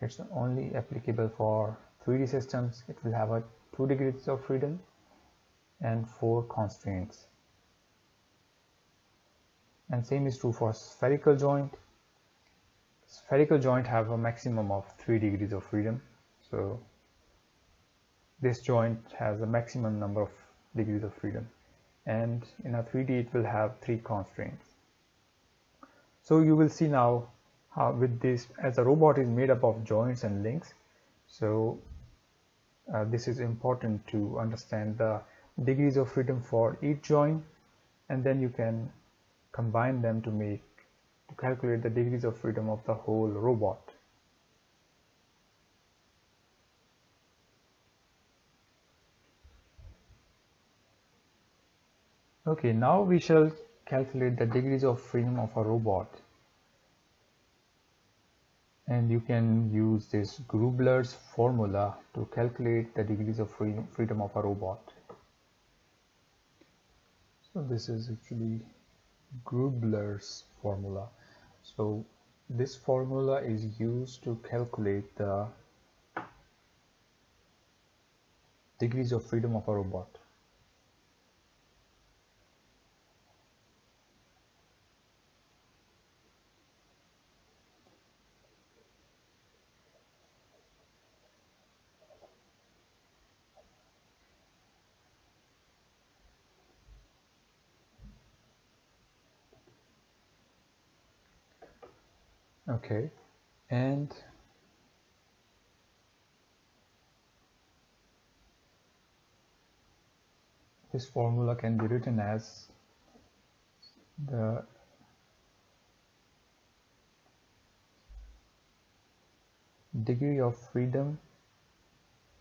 It's only applicable for 3D systems. It will have a two degrees of freedom and four constraints. And same is true for spherical joint. Spherical joint have a maximum of 3 degrees of freedom. So this joint has a maximum number of degrees of freedom. And in a 3D it will have three constraints so you will see now how with this as a robot is made up of joints and links so uh, this is important to understand the degrees of freedom for each joint and then you can combine them to make to calculate the degrees of freedom of the whole robot. Okay, now we shall calculate the degrees of freedom of a robot. And you can use this Grubler's formula to calculate the degrees of freedom of a robot. So this is actually Grubler's formula. So this formula is used to calculate the degrees of freedom of a robot. Okay. And this formula can be written as the degree of freedom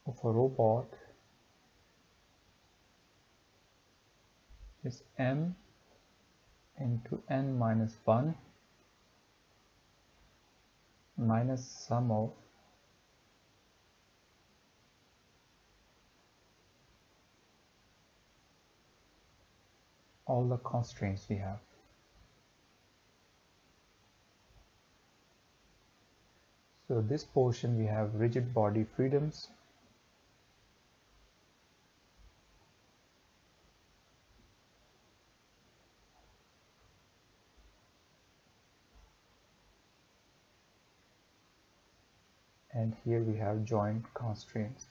of a robot is m into n minus 1 minus sum of all the constraints we have. So this portion we have rigid body freedoms and here we have joint constraints.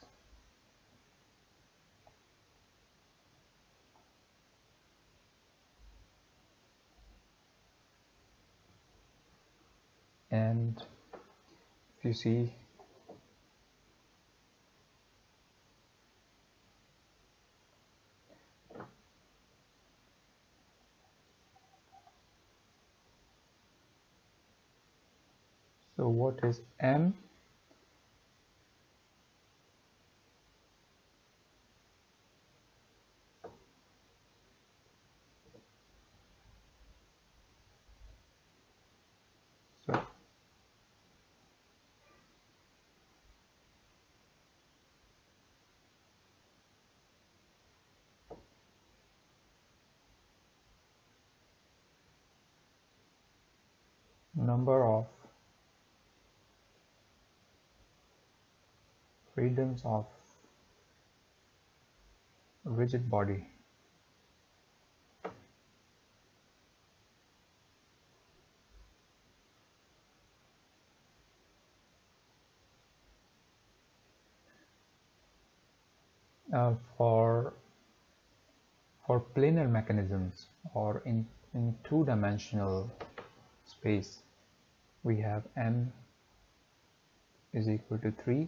And if you see so what is m number of freedoms of rigid body. Uh, for for planar mechanisms or in in two-dimensional space we have m is equal to 3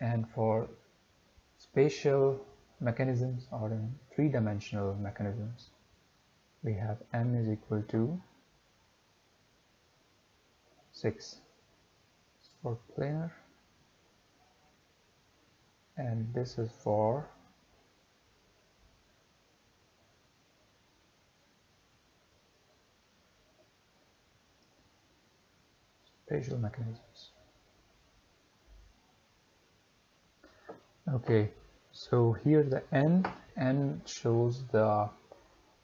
and for spatial mechanisms or in three-dimensional mechanisms we have m is equal to 6 for planar. And this is for spatial mechanisms. Okay, so here the n, n shows the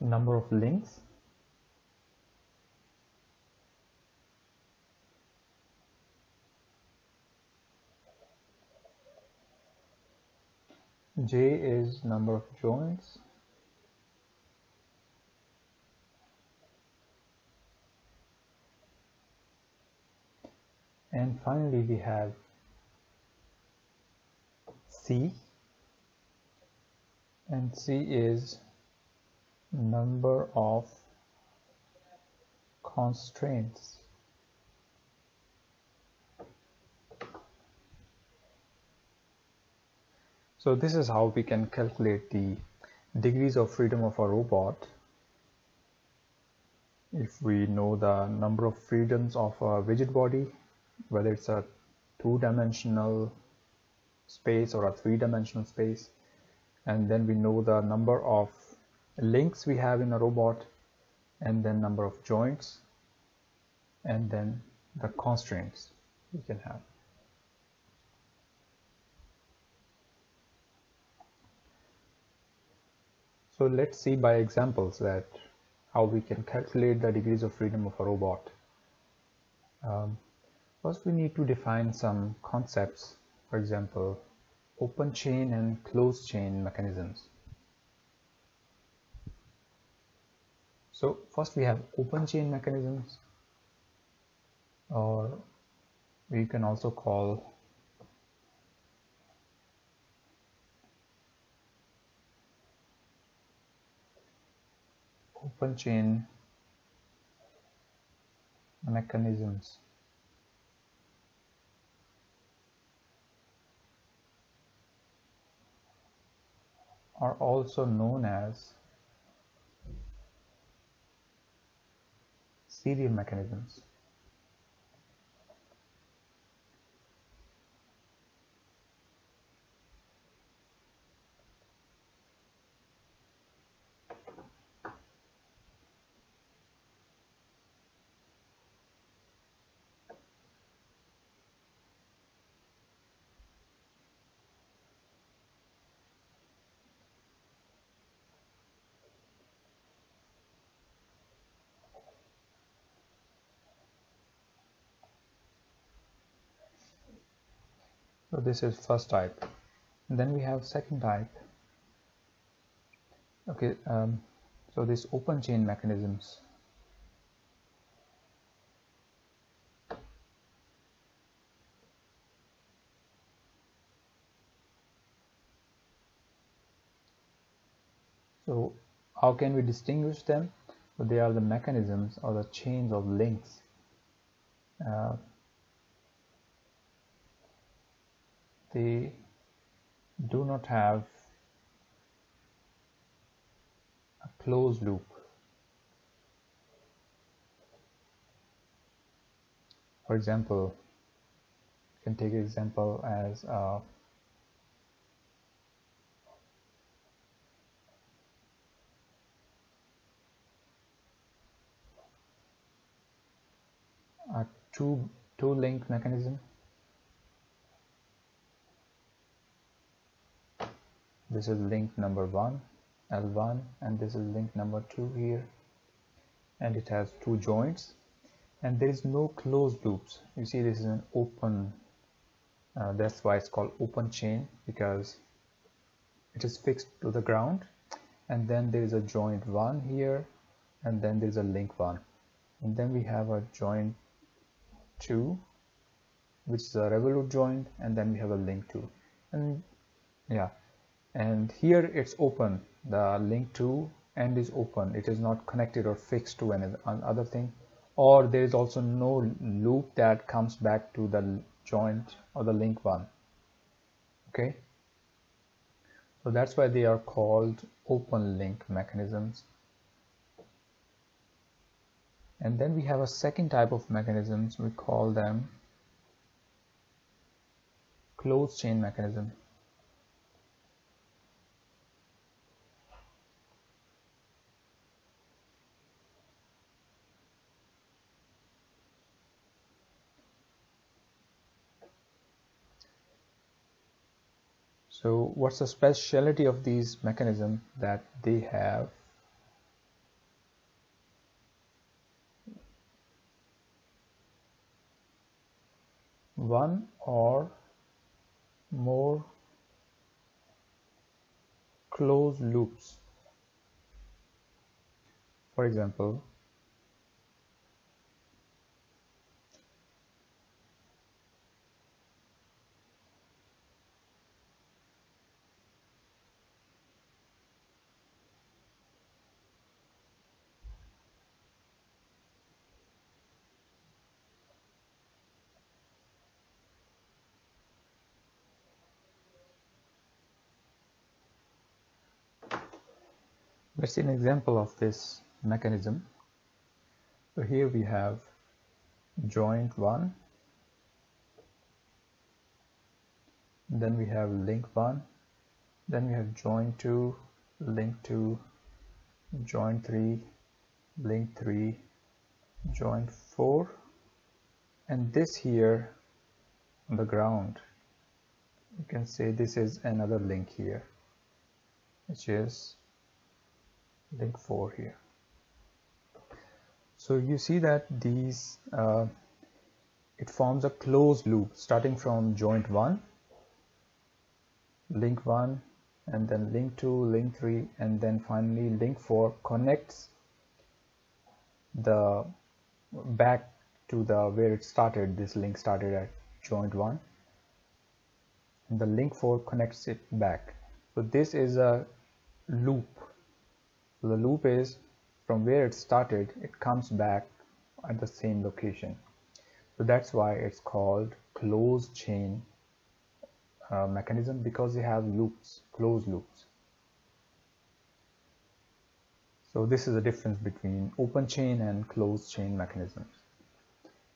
number of links. J is number of joints. And finally we have C. And C is number of constraints. So this is how we can calculate the degrees of freedom of a robot. If we know the number of freedoms of a rigid body whether it's a two-dimensional space or a three-dimensional space and then we know the number of links we have in a robot and then number of joints and then the constraints we can have. So let's see by examples that how we can calculate the degrees of freedom of a robot. Um, First, we need to define some concepts, for example, open chain and closed chain mechanisms. So first we have open chain mechanisms or we can also call open chain mechanisms. Are also known as serial mechanisms. this is first type. And then we have second type. Okay um, so this open chain mechanisms. So how can we distinguish them? So they are the mechanisms or the chains of links. Uh, they do not have a closed loop. For example you can take an example as uh, a two two link mechanism this is link number one L1 and this is link number two here. And it has two joints. And there is no closed loops. You see this is an open uh, that's why it's called open chain because it is fixed to the ground. And then there is a joint one here and then there is a link one. And then we have a joint 2 which is a revolute joint and then we have a link 2 and yeah and here it's open. The link 2 end is open. It is not connected or fixed to another thing. Or there is also no loop that comes back to the joint or the link one. Okay? So that's why they are called open link mechanisms. And then we have a second type of mechanisms. We call them closed chain mechanism so what's the speciality of these mechanisms that they have one or more closed loops. For example, Let's see an example of this mechanism. So here we have joint 1, then we have link 1, then we have joint 2, link 2, joint 3, link 3, joint 4, and this here on the ground, you can say this is another link here, which is link 4 here. So you see that these uh, it forms a closed loop starting from joint 1 link 1 and then link 2 link 3 and then finally link 4 connects the back to the where it started. This link started at joint 1 and the link 4 connects it back. So this is a loop so the loop is from where it started, it comes back at the same location. So that's why it's called closed chain uh, mechanism because they have loops, closed loops. So this is the difference between open chain and closed chain mechanisms.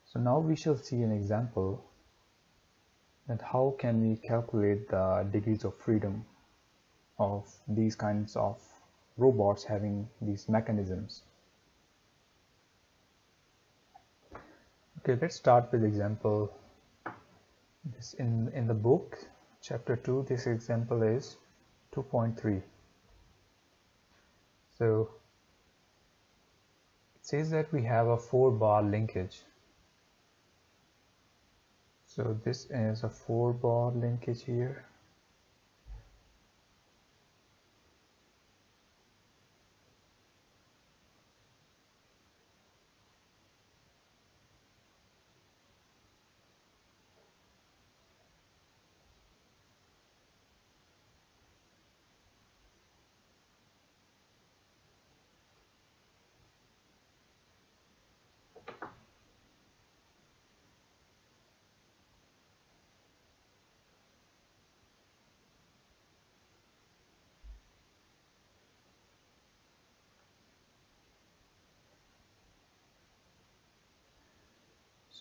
So now we shall see an example that how can we calculate the degrees of freedom of these kinds of robots having these mechanisms. Okay, let's start with example. This in in the book, chapter two. This example is 2.3. So it says that we have a four bar linkage. So this is a four bar linkage here.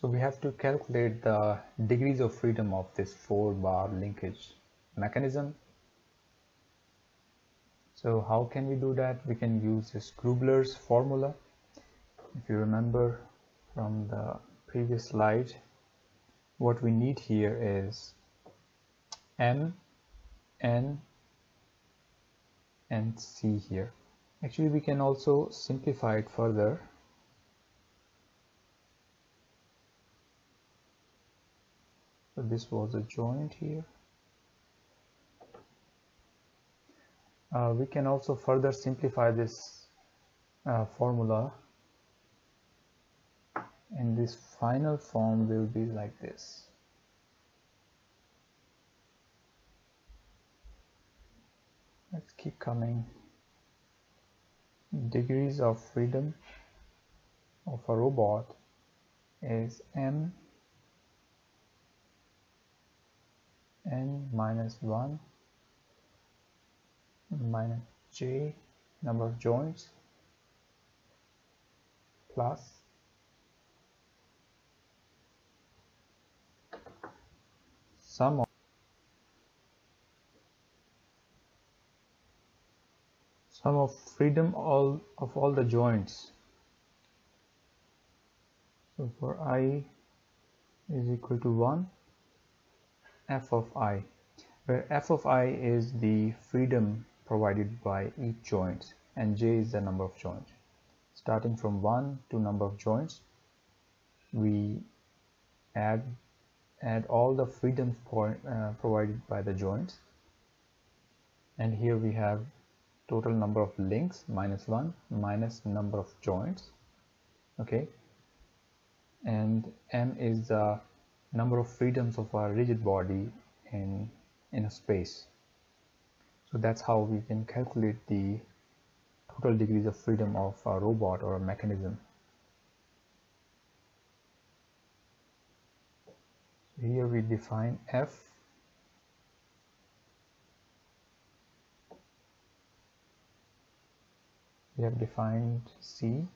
So we have to calculate the degrees of freedom of this four bar linkage mechanism. So how can we do that? We can use this Grubler's formula. If you remember from the previous slide, what we need here is M, N, and C here. Actually, we can also simplify it further so this was a joint here. Uh, we can also further simplify this uh, formula. And this final form will be like this. Let's keep coming. Degrees of freedom of a robot is m n minus 1 minus j number of joints plus sum of sum of freedom all of all the joints. So for i is equal to 1 f of i where f of i is the freedom provided by each joint and j is the number of joints. Starting from 1 to number of joints we add add all the freedoms point, uh, provided by the joints. And here we have total number of links minus 1 minus number of joints. Okay. And m is the number of freedoms of our rigid body in in a space. So that's how we can calculate the total degrees of freedom of a robot or a mechanism. Here we define f. We have defined c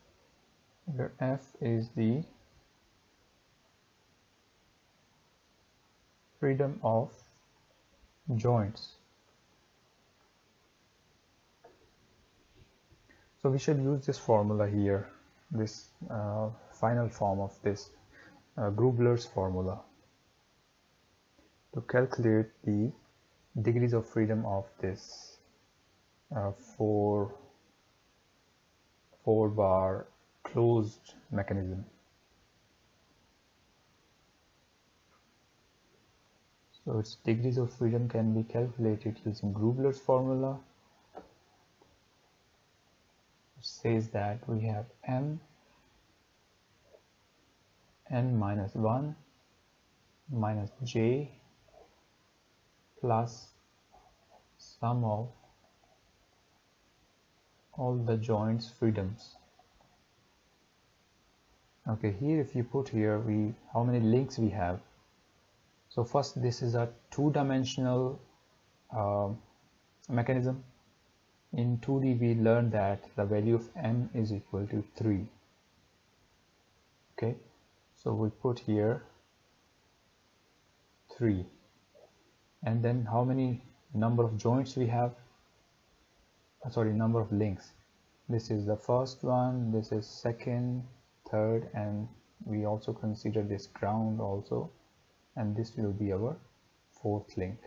where f is the freedom of joints. So we should use this formula here, this uh, final form of this uh, Grubler's formula to calculate the degrees of freedom of this uh, four, four bar closed mechanism. So its degrees of freedom can be calculated using Grubler's formula. It says that we have m n minus 1 minus j plus sum of all the joints freedoms okay here if you put here we how many links we have so first this is a two-dimensional uh, mechanism. In 2d we learned that the value of m is equal to 3 okay? So we put here 3 and then how many number of joints we have? Uh, sorry number of links. This is the first one this is second third and we also consider this ground also and this will be our fourth link.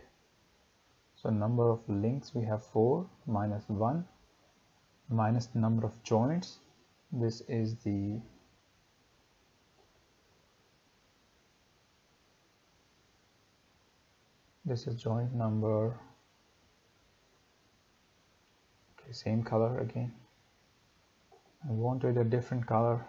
So number of links we have 4 minus 1 minus the number of joints this is the this is joint number. Okay same color again. I want wanted a different color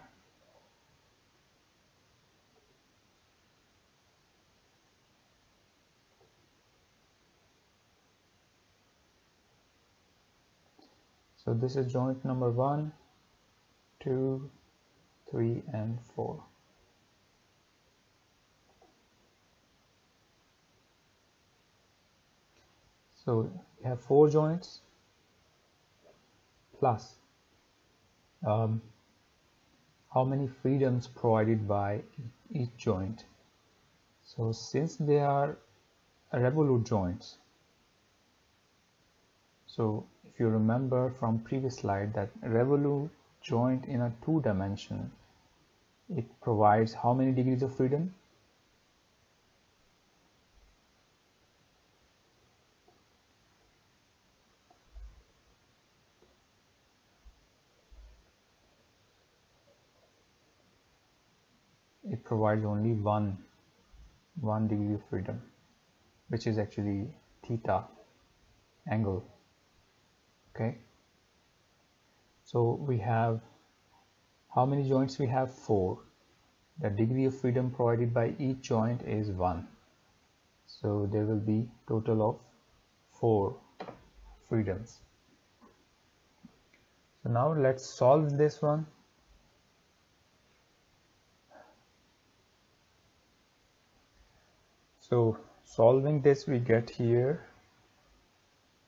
so this is joint number one two three and four. So we have four joints plus um, how many freedoms provided by each joint. So since they are revolute joints so if you remember from previous slide that revolute joint in a two dimension it provides how many degrees of freedom? It provides only one one degree of freedom which is actually theta angle okay? So we have how many joints we have? Four. The degree of freedom provided by each joint is one. So there will be total of four freedoms. So now let's solve this one. So solving this we get here.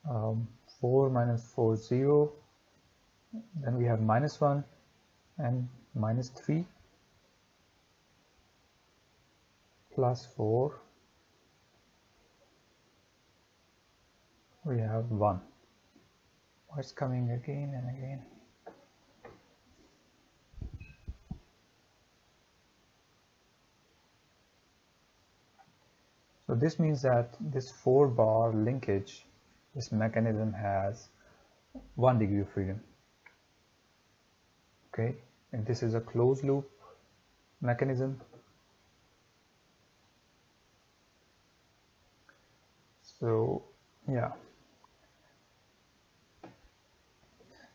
Um, 4 minus 4 0 then we have minus 1 and minus 3 plus 4 we have 1 what's coming again and again? So this means that this four bar linkage, this mechanism has one degree of freedom. Okay, and this is a closed loop mechanism. So yeah.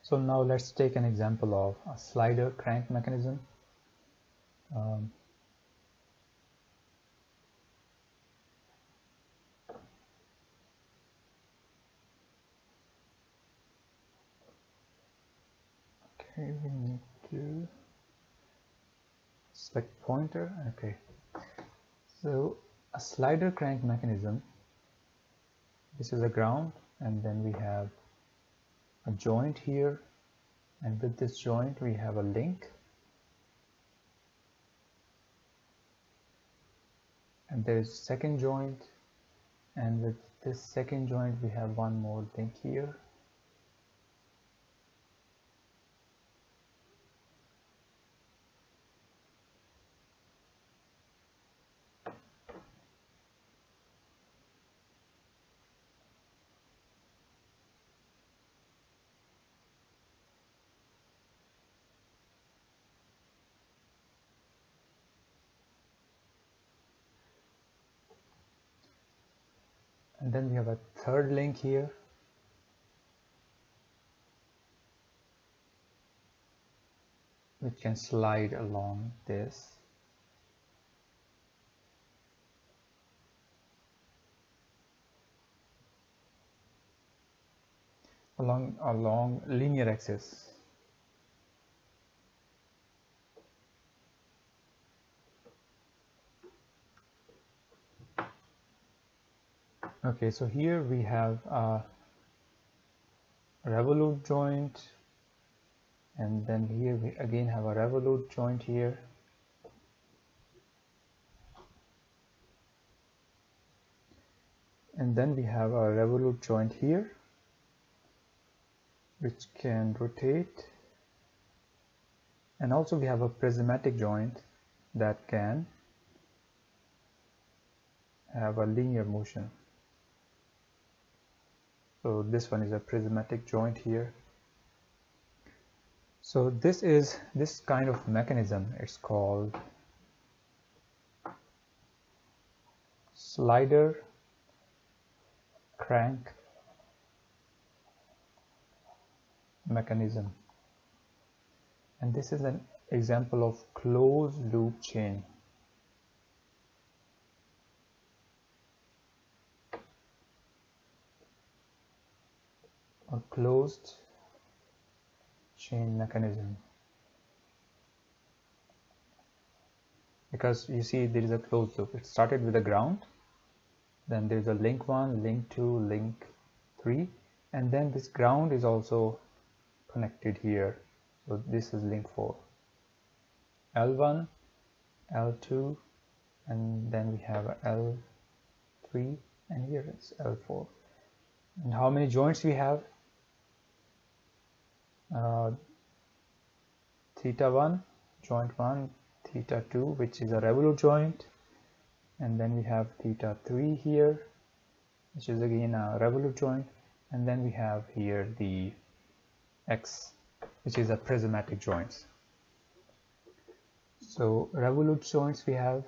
So now let's take an example of a slider crank mechanism. Um, okay we need to select pointer? Okay. So a slider crank mechanism. This is a ground and then we have a joint here. And with this joint we have a link. And there is second joint. And with this second joint we have one more link here and then we have a third link here. Which can slide along this. Along along linear axis okay so here we have a revolute joint and then here we again have a revolute joint here. And then we have a revolute joint here which can rotate. And also we have a prismatic joint that can have a linear motion so this one is a prismatic joint here. So this is this kind of mechanism. It's called slider crank mechanism. And this is an example of closed loop chain or closed chain mechanism. Because you see there is a closed loop. It started with the ground then there is a link 1 link 2 link 3 and then this ground is also connected here. So this is link 4 L1 L2 and then we have L3 and here is L4 and how many joints we have uh, theta 1 joint 1 theta 2 which is a revolute joint. And then we have theta 3 here which is again a revolute joint. And then we have here the x which is a prismatic joints so revolute joints we have.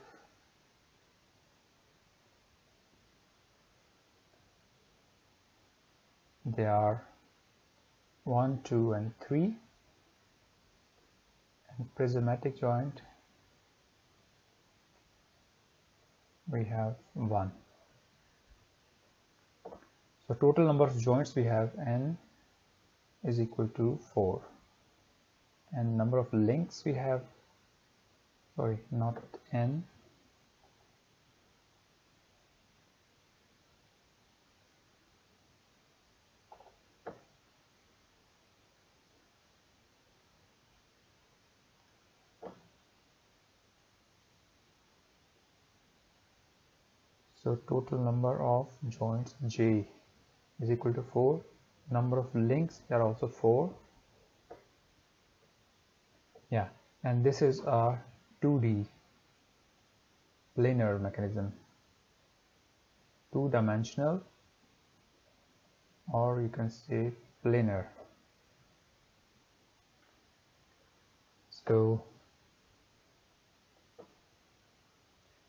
They are 1 2 and 3 and prismatic joint. We have 1 so total number of joints we have n is equal to 4 and number of links we have sorry not n so total number of joints j is equal to 4 number of links are also 4 yeah and this is a 2d planar mechanism. Two dimensional or you can say planar so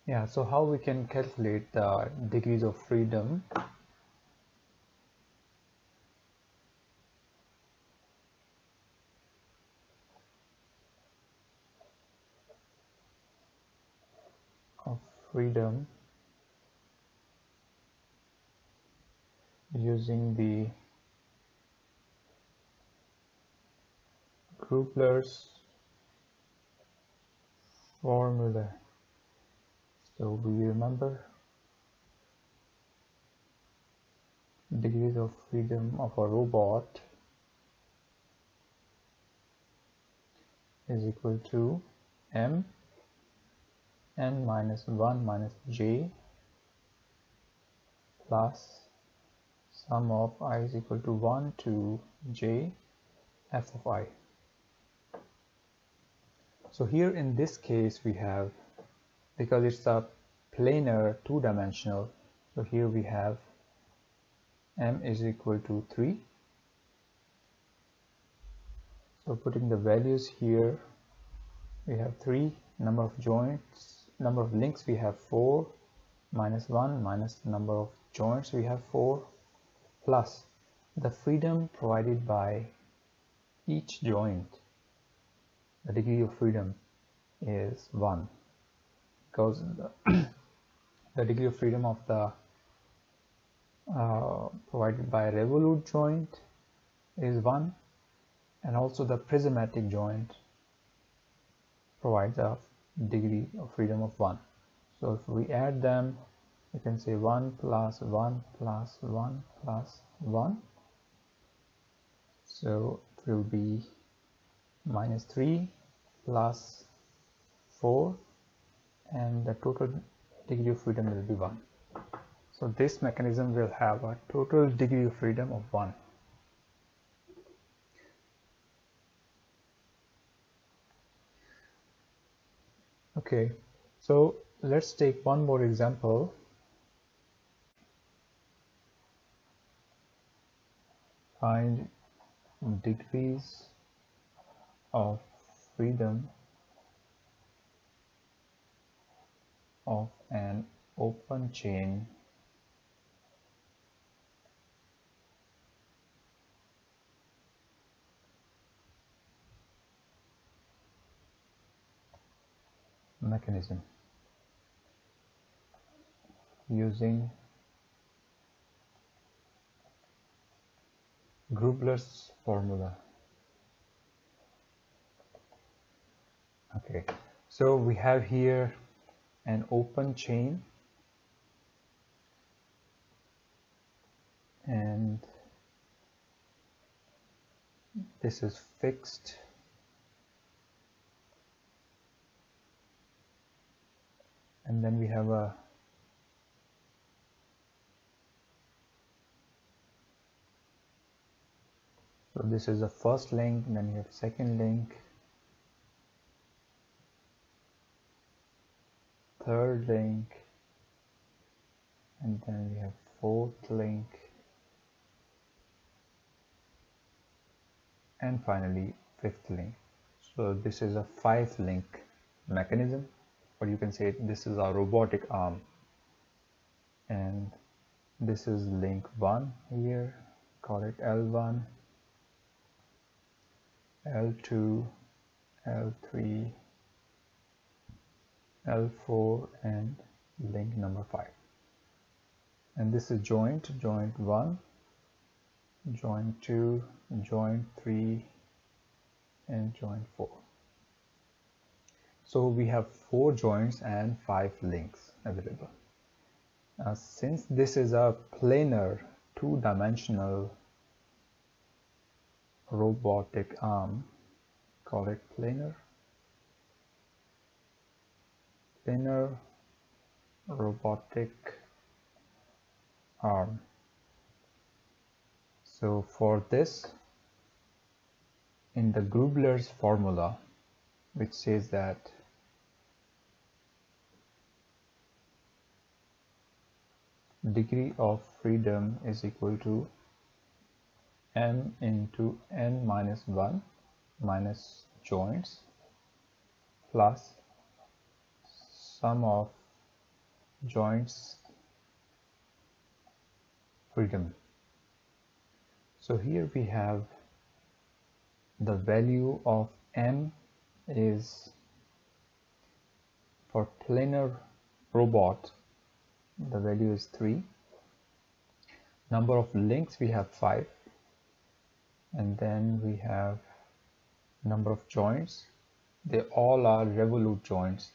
yeah so how we can calculate the degrees of freedom? Of freedom using the Grubler's formula so we remember degrees of freedom of a robot is equal to m n minus 1 minus j plus sum of i is equal to 1 to j f of i. So here in this case we have because it's a planar two-dimensional. So here we have m is equal to 3 so putting the values here we have 3 number of joints number of links we have 4 minus 1 minus the number of joints we have 4 plus the freedom provided by each joint. The degree of freedom is 1 because the, the degree of freedom of the uh, provided by a revolute joint is 1 and also the prismatic joint provides a degree of freedom of 1 so if we add them you can say 1 plus 1 plus 1 plus 1 so it will be minus 3 plus 4 and the total degree of freedom will be 1 so this mechanism will have a total degree of freedom of 1 okay so let's take one more example. Find degrees of freedom of an open chain mechanism using Grubler's formula. Okay, so we have here an open chain. And this is fixed. And then we have a so this is the first link then you have second link third link and then we have fourth link and finally fifth link. So this is a five link mechanism or you can say this is our robotic arm. And this is link 1 here call it L1 L2 L3 L4 and link number 5 and this is joint joint 1 joint 2 joint 3 and joint 4 so we have four joints and five links available. Since this is a planar two-dimensional robotic arm call it planar planar robotic arm. So for this in the Grubler's formula which says that degree of freedom is equal to m into n minus 1 minus joints plus sum of joints freedom. So here we have the value of m is for planar robot the value is 3 number of links we have 5 and then we have number of joints. They all are revolute joints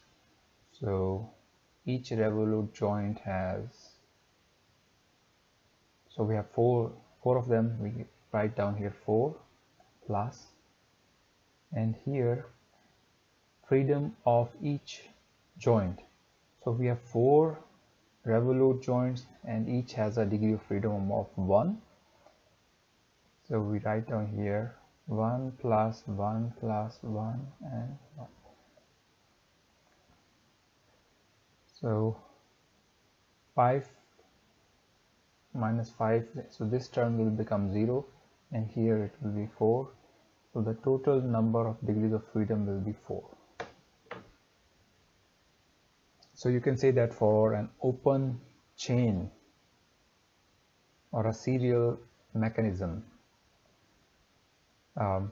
so each revolute joint has so we have four four of them. We write down here four plus. And here freedom of each joint. So we have four revolute joints and each has a degree of freedom of 1 so we write down here 1 plus 1 plus 1 and 1 so 5 minus 5 so this term will become 0 and here it will be 4 so the total number of degrees of freedom will be 4 so you can say that for an open chain or a serial mechanism, um,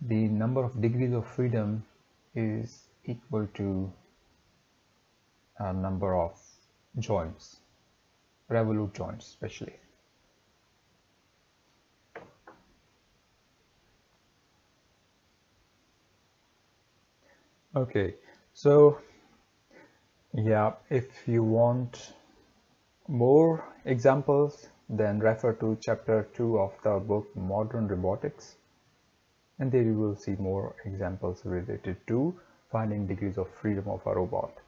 the number of degrees of freedom is equal to number of joints, revolute joints especially. Okay, so yeah, if you want more examples, then refer to chapter 2 of the book Modern Robotics. And there you will see more examples related to finding degrees of freedom of a robot.